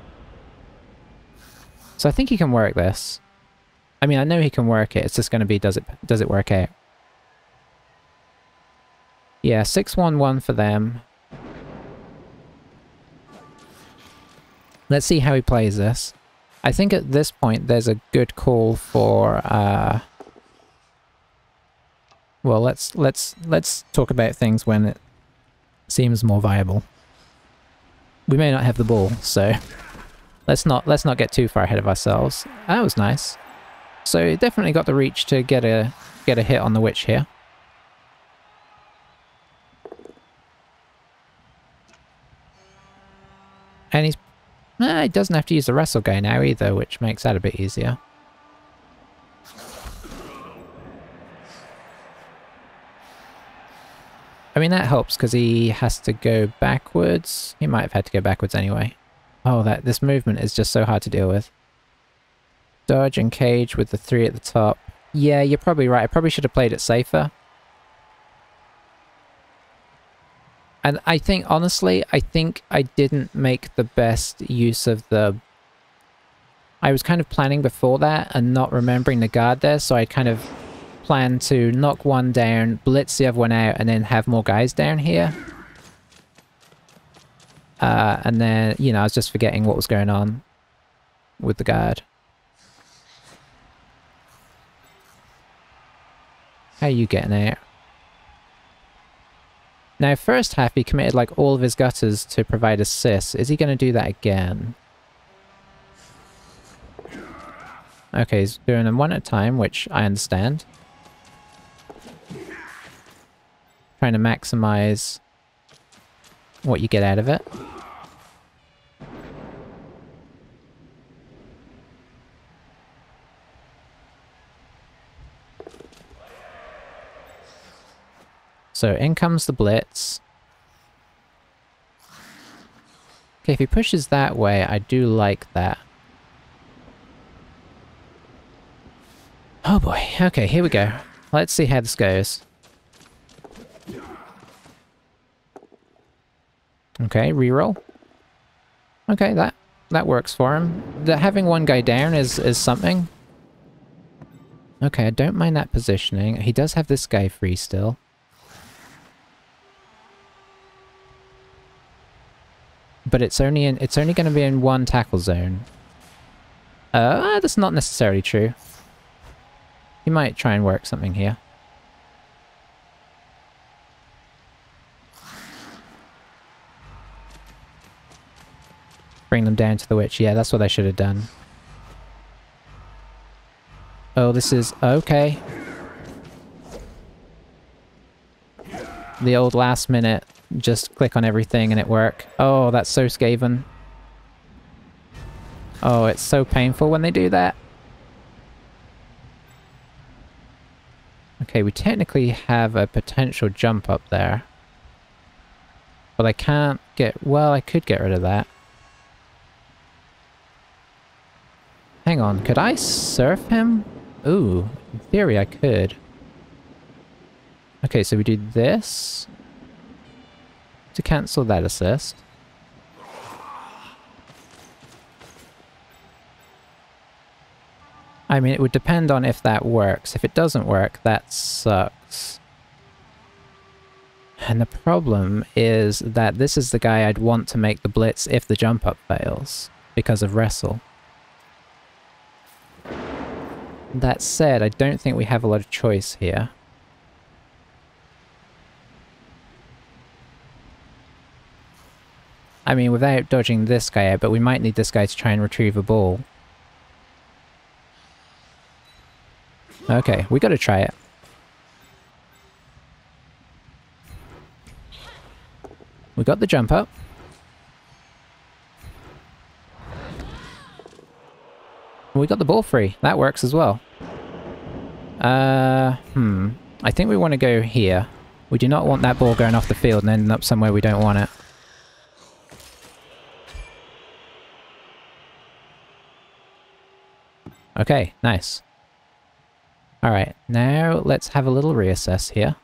So I think he can work this. I mean, I know he can work it, it's just going to be does it does it work out. Yeah, 611 for them. Let's see how he plays this. I think at this point there's a good call for uh well, let's let's let's talk about things when it seems more viable. We may not have the ball, so let's not let's not get too far ahead of ourselves. That was nice. So definitely got the reach to get a get a hit on the witch here. And he's... Eh, he doesn't have to use the wrestle guy now either, which makes that a bit easier. I mean, that helps because he has to go backwards. He might have had to go backwards anyway. Oh, that this movement is just so hard to deal with. Dodge and cage with the three at the top. Yeah, you're probably right. I probably should have played it safer. And I think, honestly, I think I didn't make the best use of the... I was kind of planning before that and not remembering the guard there, so I kind of planned to knock one down, blitz the other one out, and then have more guys down here. Uh, and then, you know, I was just forgetting what was going on with the guard. How are you getting out? Now, first half he committed like all of his gutters to provide assists. Is he going to do that again? Okay, he's doing them one at a time, which I understand. Trying to maximize what you get out of it. So in comes the Blitz. Okay, if he pushes that way, I do like that. Oh boy, okay, here we go. Let's see how this goes. Okay, reroll. Okay, that that works for him. The, having one guy down is, is something. Okay, I don't mind that positioning. He does have this guy free still. But it's only in it's only going to be in one tackle zone. Uh, that's not necessarily true. He might try and work something here. Bring them down to the witch. Yeah, that's what I should have done. Oh, this is... Okay. The old last minute, just click on everything and it work. Oh, that's so Skaven. Oh, it's so painful when they do that. Okay, we technically have a potential jump up there. But I can't get... Well, I could get rid of that. Hang on, could I surf him? Ooh, in theory I could. Okay, so we do this to cancel that assist. I mean, it would depend on if that works. If it doesn't work, that sucks. And the problem is that this is the guy I'd want to make the blitz if the jump up fails, because of wrestle. That said, I don't think we have a lot of choice here. I mean, without dodging this guy out, but we might need this guy to try and retrieve a ball. Okay, we gotta try it. We got the jump up. We got the ball free. That works as well. Uh, hmm. I think we want to go here. We do not want that ball going off the field and ending up somewhere we don't want it. Okay, nice. Alright, now let's have a little reassess here.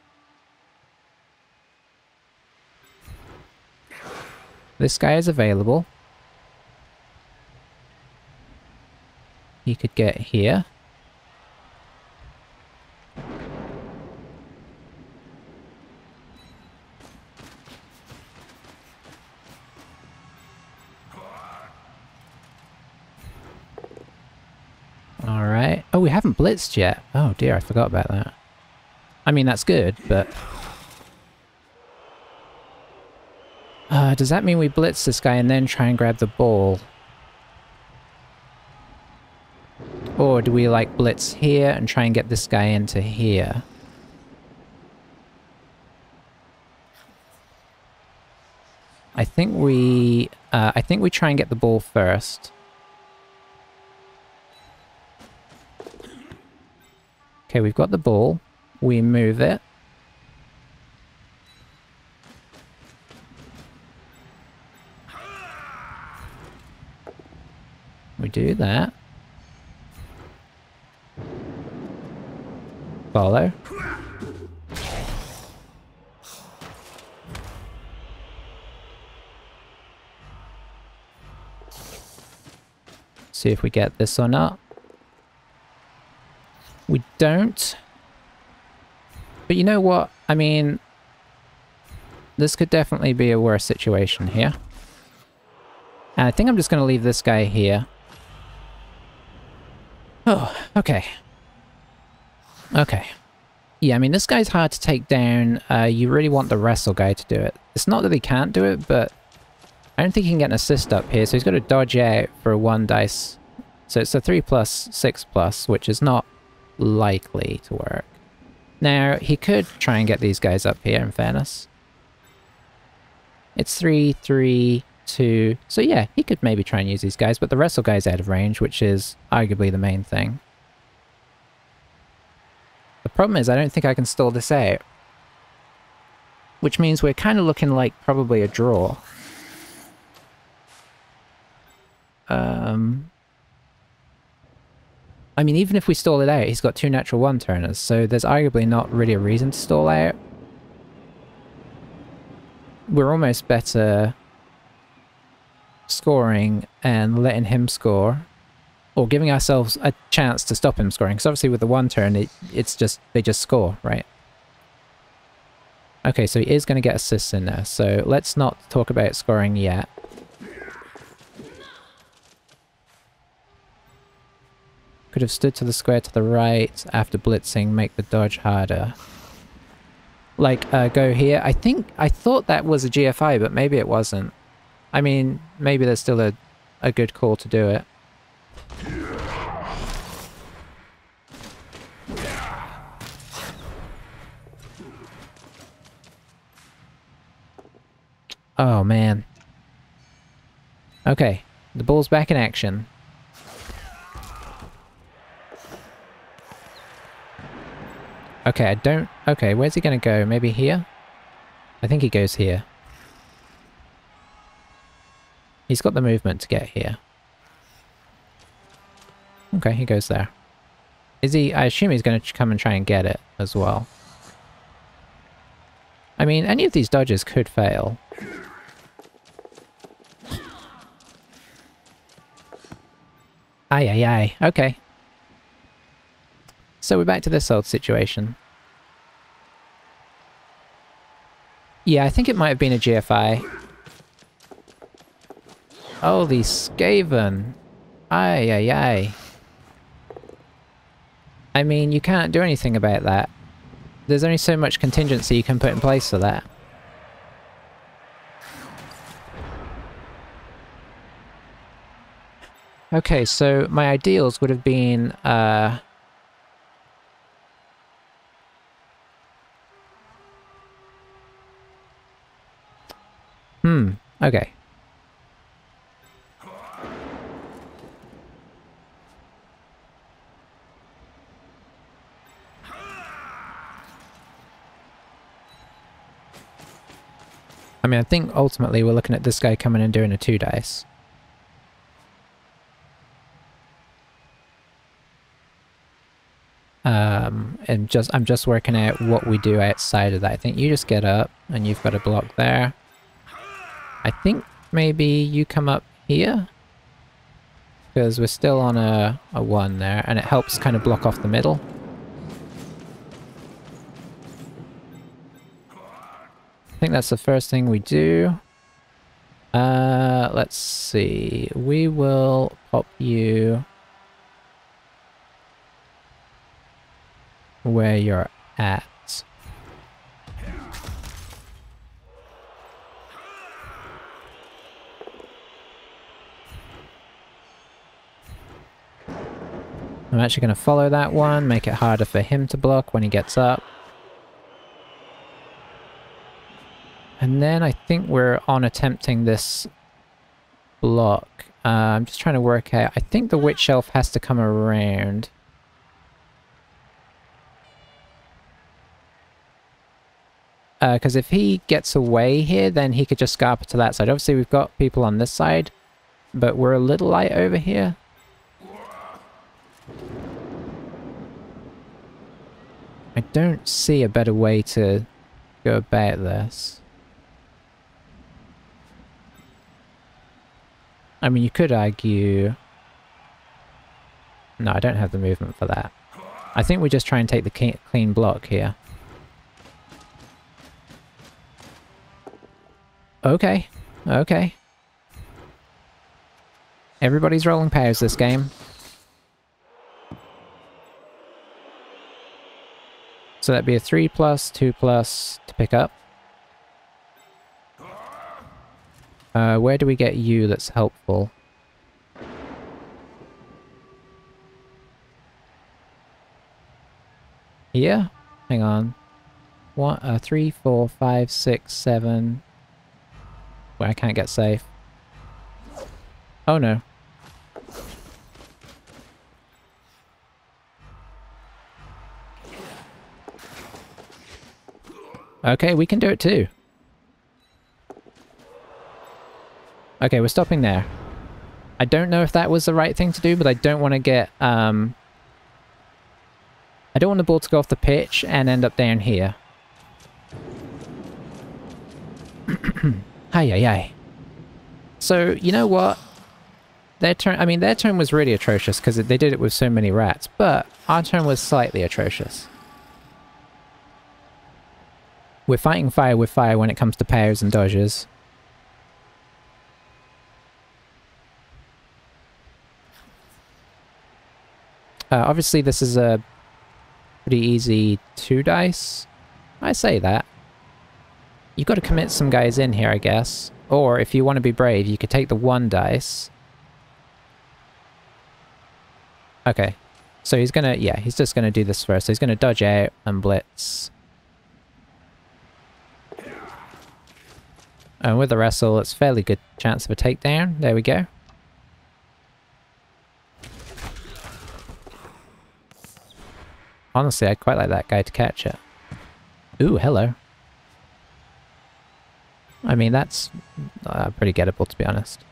This guy is available. He could get here. Oh, we haven't blitzed yet. Oh dear, I forgot about that. I mean, that's good, but... Uh, does that mean we blitz this guy and then try and grab the ball? Or do we, like, blitz here and try and get this guy into here? I think we... Uh, I think we try and get the ball first. Okay, we've got the ball. We move it. We do that. Follow. See if we get this or not. We don't. But you know what? I mean, this could definitely be a worse situation here. And I think I'm just going to leave this guy here. Oh, okay. Okay. Yeah, I mean, this guy's hard to take down. Uh, you really want the wrestle guy to do it. It's not that he can't do it, but I don't think he can get an assist up here, so he's got to dodge out for one dice. So it's a 3 plus, 6 plus, which is not likely to work. Now, he could try and get these guys up here, in fairness. It's 3, 3, 2... So yeah, he could maybe try and use these guys, but the wrestle guy's out of range, which is arguably the main thing. The problem is I don't think I can stall this out. Which means we're kind of looking like probably a draw. Um, I mean, even if we stall it out, he's got two natural one turners, so there's arguably not really a reason to stall out. We're almost better scoring and letting him score, or giving ourselves a chance to stop him scoring, because obviously with the one turn, it, it's just, they just score, right? Okay, so he is going to get assists in there, so let's not talk about scoring yet. Could have stood to the square to the right after blitzing, make the dodge harder. Like, uh, go here. I think, I thought that was a GFI, but maybe it wasn't. I mean, maybe there's still a, a good call to do it. Oh, man. Okay, the ball's back in action. Okay, I don't... Okay, where's he gonna go? Maybe here? I think he goes here. He's got the movement to get here. Okay, he goes there. Is he... I assume he's gonna come and try and get it as well. I mean, any of these dodges could fail. Aye, aye, aye. Okay. So we're back to this old situation. Yeah, I think it might have been a GFI. Holy Skaven. Aye, aye, aye. I mean, you can't do anything about that. There's only so much contingency you can put in place for that. Okay, so my ideals would have been, uh... Hmm, okay. I mean, I think ultimately we're looking at this guy coming and doing a two dice. Um, and just I'm just working out what we do outside of that. I think you just get up and you've got a block there. I think maybe you come up here because we're still on a, a one there and it helps kind of block off the middle. I think that's the first thing we do. Uh, let's see. We will pop you where you're at. I'm actually going to follow that one, make it harder for him to block when he gets up. And then I think we're on attempting this block. Uh, I'm just trying to work out. I think the witch elf has to come around. Because uh, if he gets away here, then he could just scarp up to that side. Obviously, we've got people on this side, but we're a little light over here. I don't see a better way to go about this. I mean, you could argue... No, I don't have the movement for that. I think we just try and take the clean block here. Okay. Okay. Everybody's rolling POWs this game. So that'd be a 3 plus, 2 plus to pick up. Uh, where do we get you that's helpful? Here? Hang on. One, uh, three, four, five, six, seven. Where I can't get safe. Oh no. Okay, we can do it too. Okay, we're stopping there. I don't know if that was the right thing to do, but I don't want to get, um... I don't want the ball to go off the pitch and end up down here. Hi, hi, hi. So, you know what? Their turn, I mean, their turn was really atrocious because they did it with so many rats, but our turn was slightly atrocious. We're fighting fire with fire when it comes to POWs and dodges. Uh, obviously, this is a pretty easy two dice. I say that. You've got to commit some guys in here, I guess. Or, if you want to be brave, you could take the one dice. Okay. So he's gonna, yeah, he's just gonna do this first. He's gonna dodge out and blitz. And with the wrestle, it's fairly good chance of a takedown. There we go. Honestly, I'd quite like that guy to catch it. Ooh, hello. I mean, that's uh, pretty gettable, to be honest.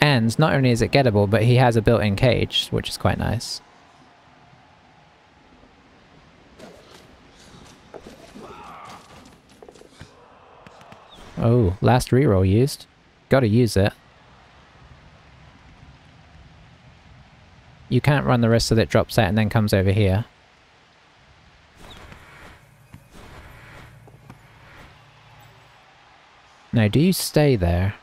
And not only is it gettable, but he has a built-in cage, which is quite nice. Oh, last reroll used. Gotta use it. You can't run the risk that it drops out and then comes over here. Now, do you stay there?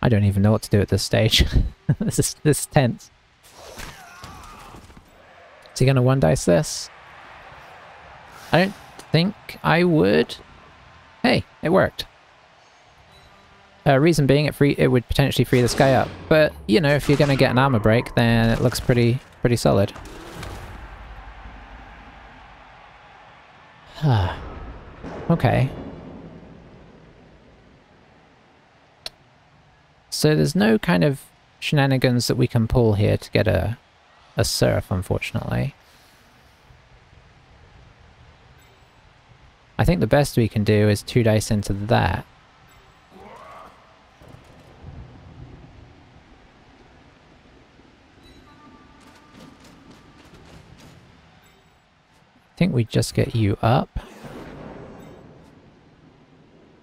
I don't even know what to do at this stage. this is this is tense. Is he gonna one dice this? I don't think I would. Hey, it worked. Uh, reason being, it free it would potentially free this guy up. But you know, if you're gonna get an armor break, then it looks pretty pretty solid. okay. So there's no kind of shenanigans that we can pull here to get a, a surf, unfortunately. I think the best we can do is two dice into that. I think we just get you up.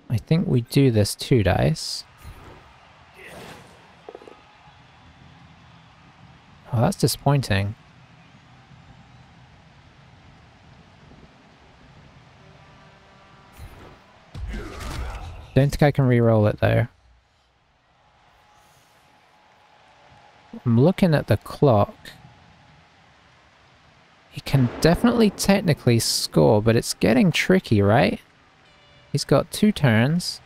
I think we do this two dice. Oh, that's disappointing. Don't think I can re-roll it though. I'm looking at the clock. He can definitely technically score, but it's getting tricky, right? He's got two turns.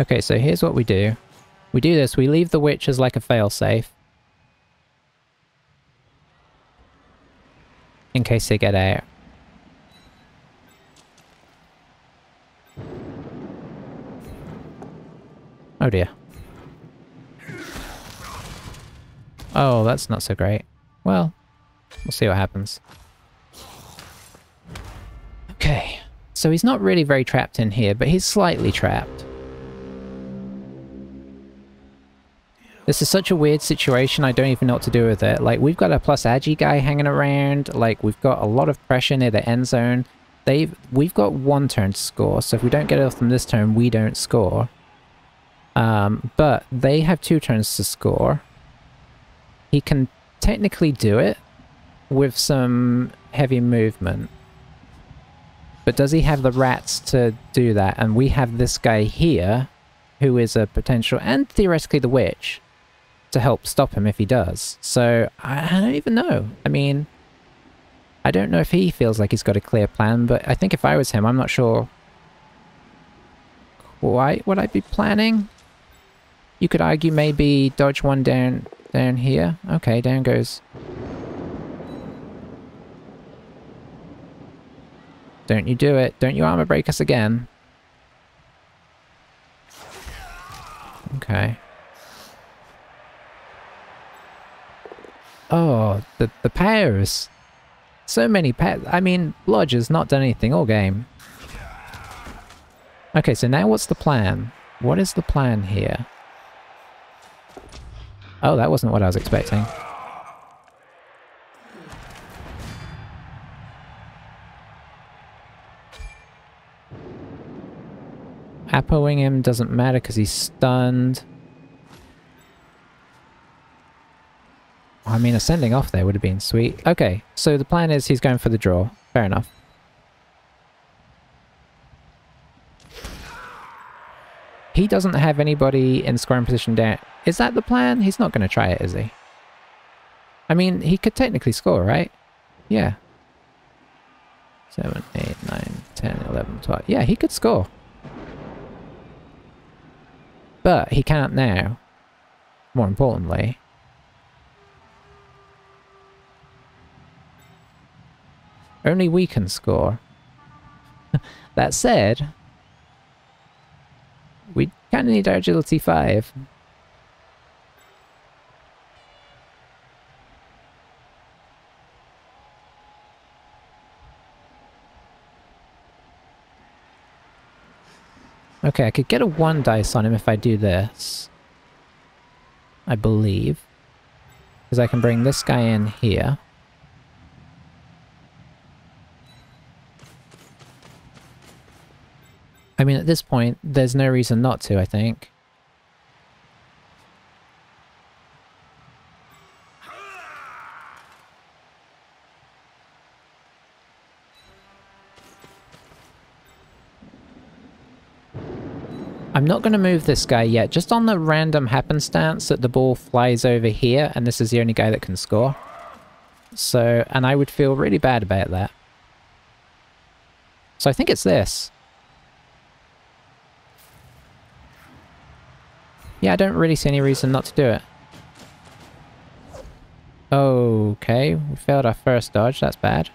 Okay, so here's what we do. We do this, we leave the witch as like a failsafe. In case they get out. Oh dear. Oh, that's not so great. Well, we'll see what happens. Okay, so he's not really very trapped in here, but he's slightly trapped. This is such a weird situation, I don't even know what to do with it. Like, we've got a plus agi guy hanging around, like, we've got a lot of pressure near the end zone. They've, we've got one turn to score, so if we don't get it off them this turn, we don't score. Um, but they have two turns to score. He can technically do it with some heavy movement. But does he have the rats to do that? And we have this guy here, who is a potential, and theoretically the witch, to help stop him if he does. So, I, I don't even know. I mean, I don't know if he feels like he's got a clear plan, but I think if I was him, I'm not sure quite what I'd be planning. You could argue maybe dodge one down down here. Okay, down goes. Don't you do it. Don't you armor break us again. Okay. Oh, the, the POWs. So many pets. I mean, Lodge has not done anything all game. Okay, so now what's the plan? What is the plan here? Oh, that wasn't what I was expecting. Apoing him doesn't matter because he's stunned. I mean, ascending off there would have been sweet. Okay, so the plan is he's going for the draw. Fair enough. He doesn't have anybody in scoring position down. Is that the plan? He's not going to try it, is he? I mean, he could technically score, right? Yeah. 7, 8, 9, 10, 11, 12. Yeah, he could score. But he can't now. More importantly. Only we can score. that said, we kind of need our agility 5. Okay, I could get a 1 dice on him if I do this. I believe. Because I can bring this guy in here. I mean, at this point, there's no reason not to, I think. I'm not going to move this guy yet, just on the random happenstance that the ball flies over here and this is the only guy that can score. So, and I would feel really bad about that. So I think it's this. Yeah, I don't really see any reason not to do it. Okay, we failed our first dodge, that's bad.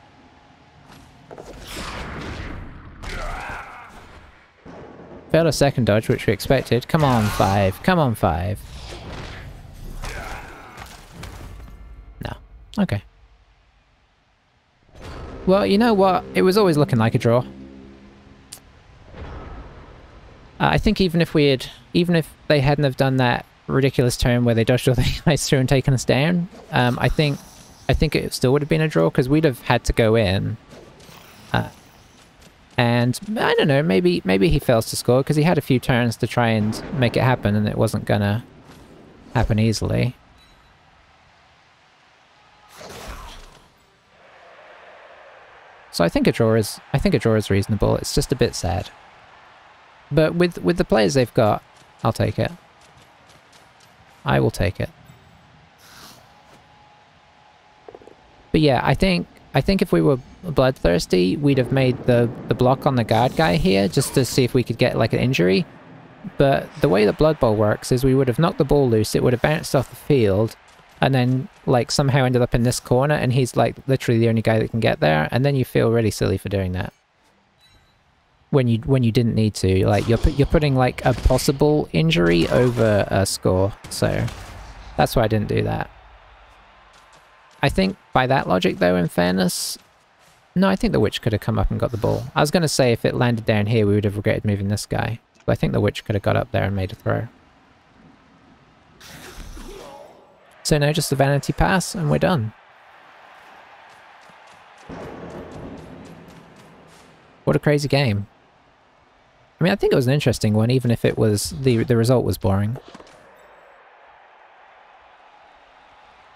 Failed a second dodge, which we expected. Come on, five. Come on, five. No. Okay. Well, you know what? It was always looking like a draw. Uh, I think even if we had, even if they hadn't have done that ridiculous turn where they dodged all the ice through and taken us down, um, I think, I think it still would have been a draw because we'd have had to go in. Uh, and I don't know, maybe maybe he fails to score because he had a few turns to try and make it happen and it wasn't gonna happen easily. So I think a draw is I think a draw is reasonable. It's just a bit sad. But with with the players they've got, I'll take it. I will take it. But yeah, I think I think if we were bloodthirsty, we'd have made the, the block on the guard guy here just to see if we could get like an injury. But the way that Blood Bowl works is we would have knocked the ball loose, it would have bounced off the field, and then like somehow ended up in this corner and he's like literally the only guy that can get there, and then you feel really silly for doing that. When you when you didn't need to, like you're you're putting like a possible injury over a score, so that's why I didn't do that. I think by that logic, though, in fairness, no, I think the witch could have come up and got the ball. I was going to say if it landed down here, we would have regretted moving this guy. But I think the witch could have got up there and made a throw. So now just the vanity pass and we're done. What a crazy game. I mean, I think it was an interesting one, even if it was the the result was boring.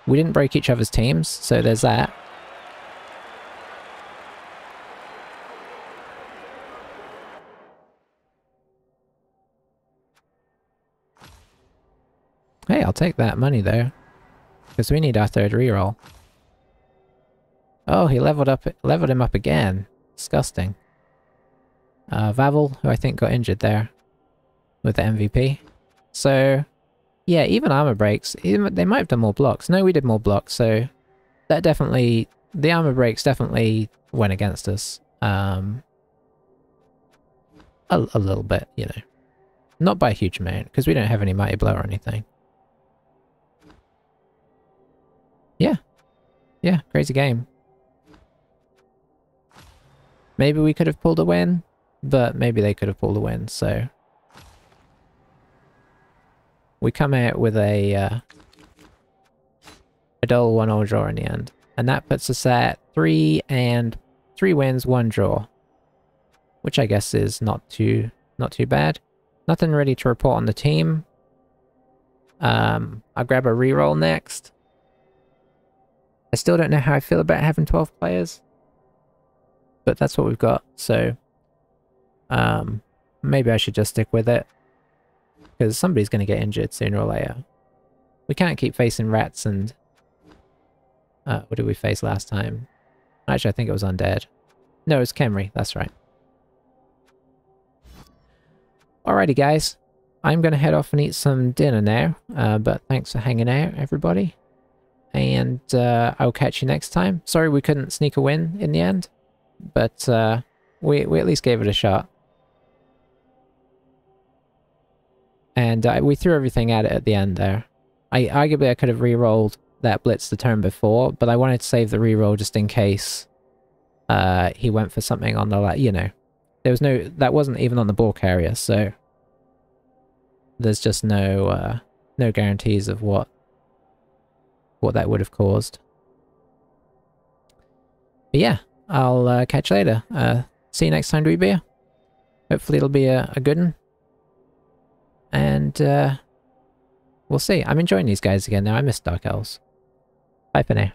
We didn't break each other's teams, so there's that. Hey, I'll take that money there. Because we need our third reroll. Oh, he leveled up, leveled him up again. Disgusting. Uh, Vavel, who I think got injured there with the MVP. So, yeah, even armor breaks, even, they might have done more blocks. No, we did more blocks, so that definitely, the armor breaks definitely went against us. Um, a, a little bit, you know. Not by a huge amount, because we don't have any Mighty Blow or anything. Yeah. Yeah, crazy game. Maybe we could have pulled a win, but maybe they could have pulled a win, so... We come out with a, uh, a dull one-all draw in the end. And that puts us at three and three wins, one draw. Which I guess is not too not too bad. Nothing ready to report on the team. Um, I'll grab a reroll next. I still don't know how I feel about having 12 players. But that's what we've got, so... Um, maybe I should just stick with it. Because somebody's going to get injured sooner or later. We can't keep facing rats and... Uh, what did we face last time? Actually, I think it was undead. No, it was Khemri, that's right. Alrighty, guys. I'm going to head off and eat some dinner now. Uh, but thanks for hanging out, everybody. And uh, I'll catch you next time. Sorry we couldn't sneak a win in the end. But uh, we, we at least gave it a shot. And uh, we threw everything at it at the end there. I Arguably I could have re-rolled that blitz the turn before, but I wanted to save the re-roll just in case uh, he went for something on the, like you know. There was no, that wasn't even on the ball carrier, so there's just no, uh, no guarantees of what, what that would have caused. But yeah, I'll uh, catch you later. Uh, see you next time, Dweebeer. Hopefully it'll be a, a good one. And, uh, we'll see. I'm enjoying these guys again now. I miss Dark Elves. Bye for now.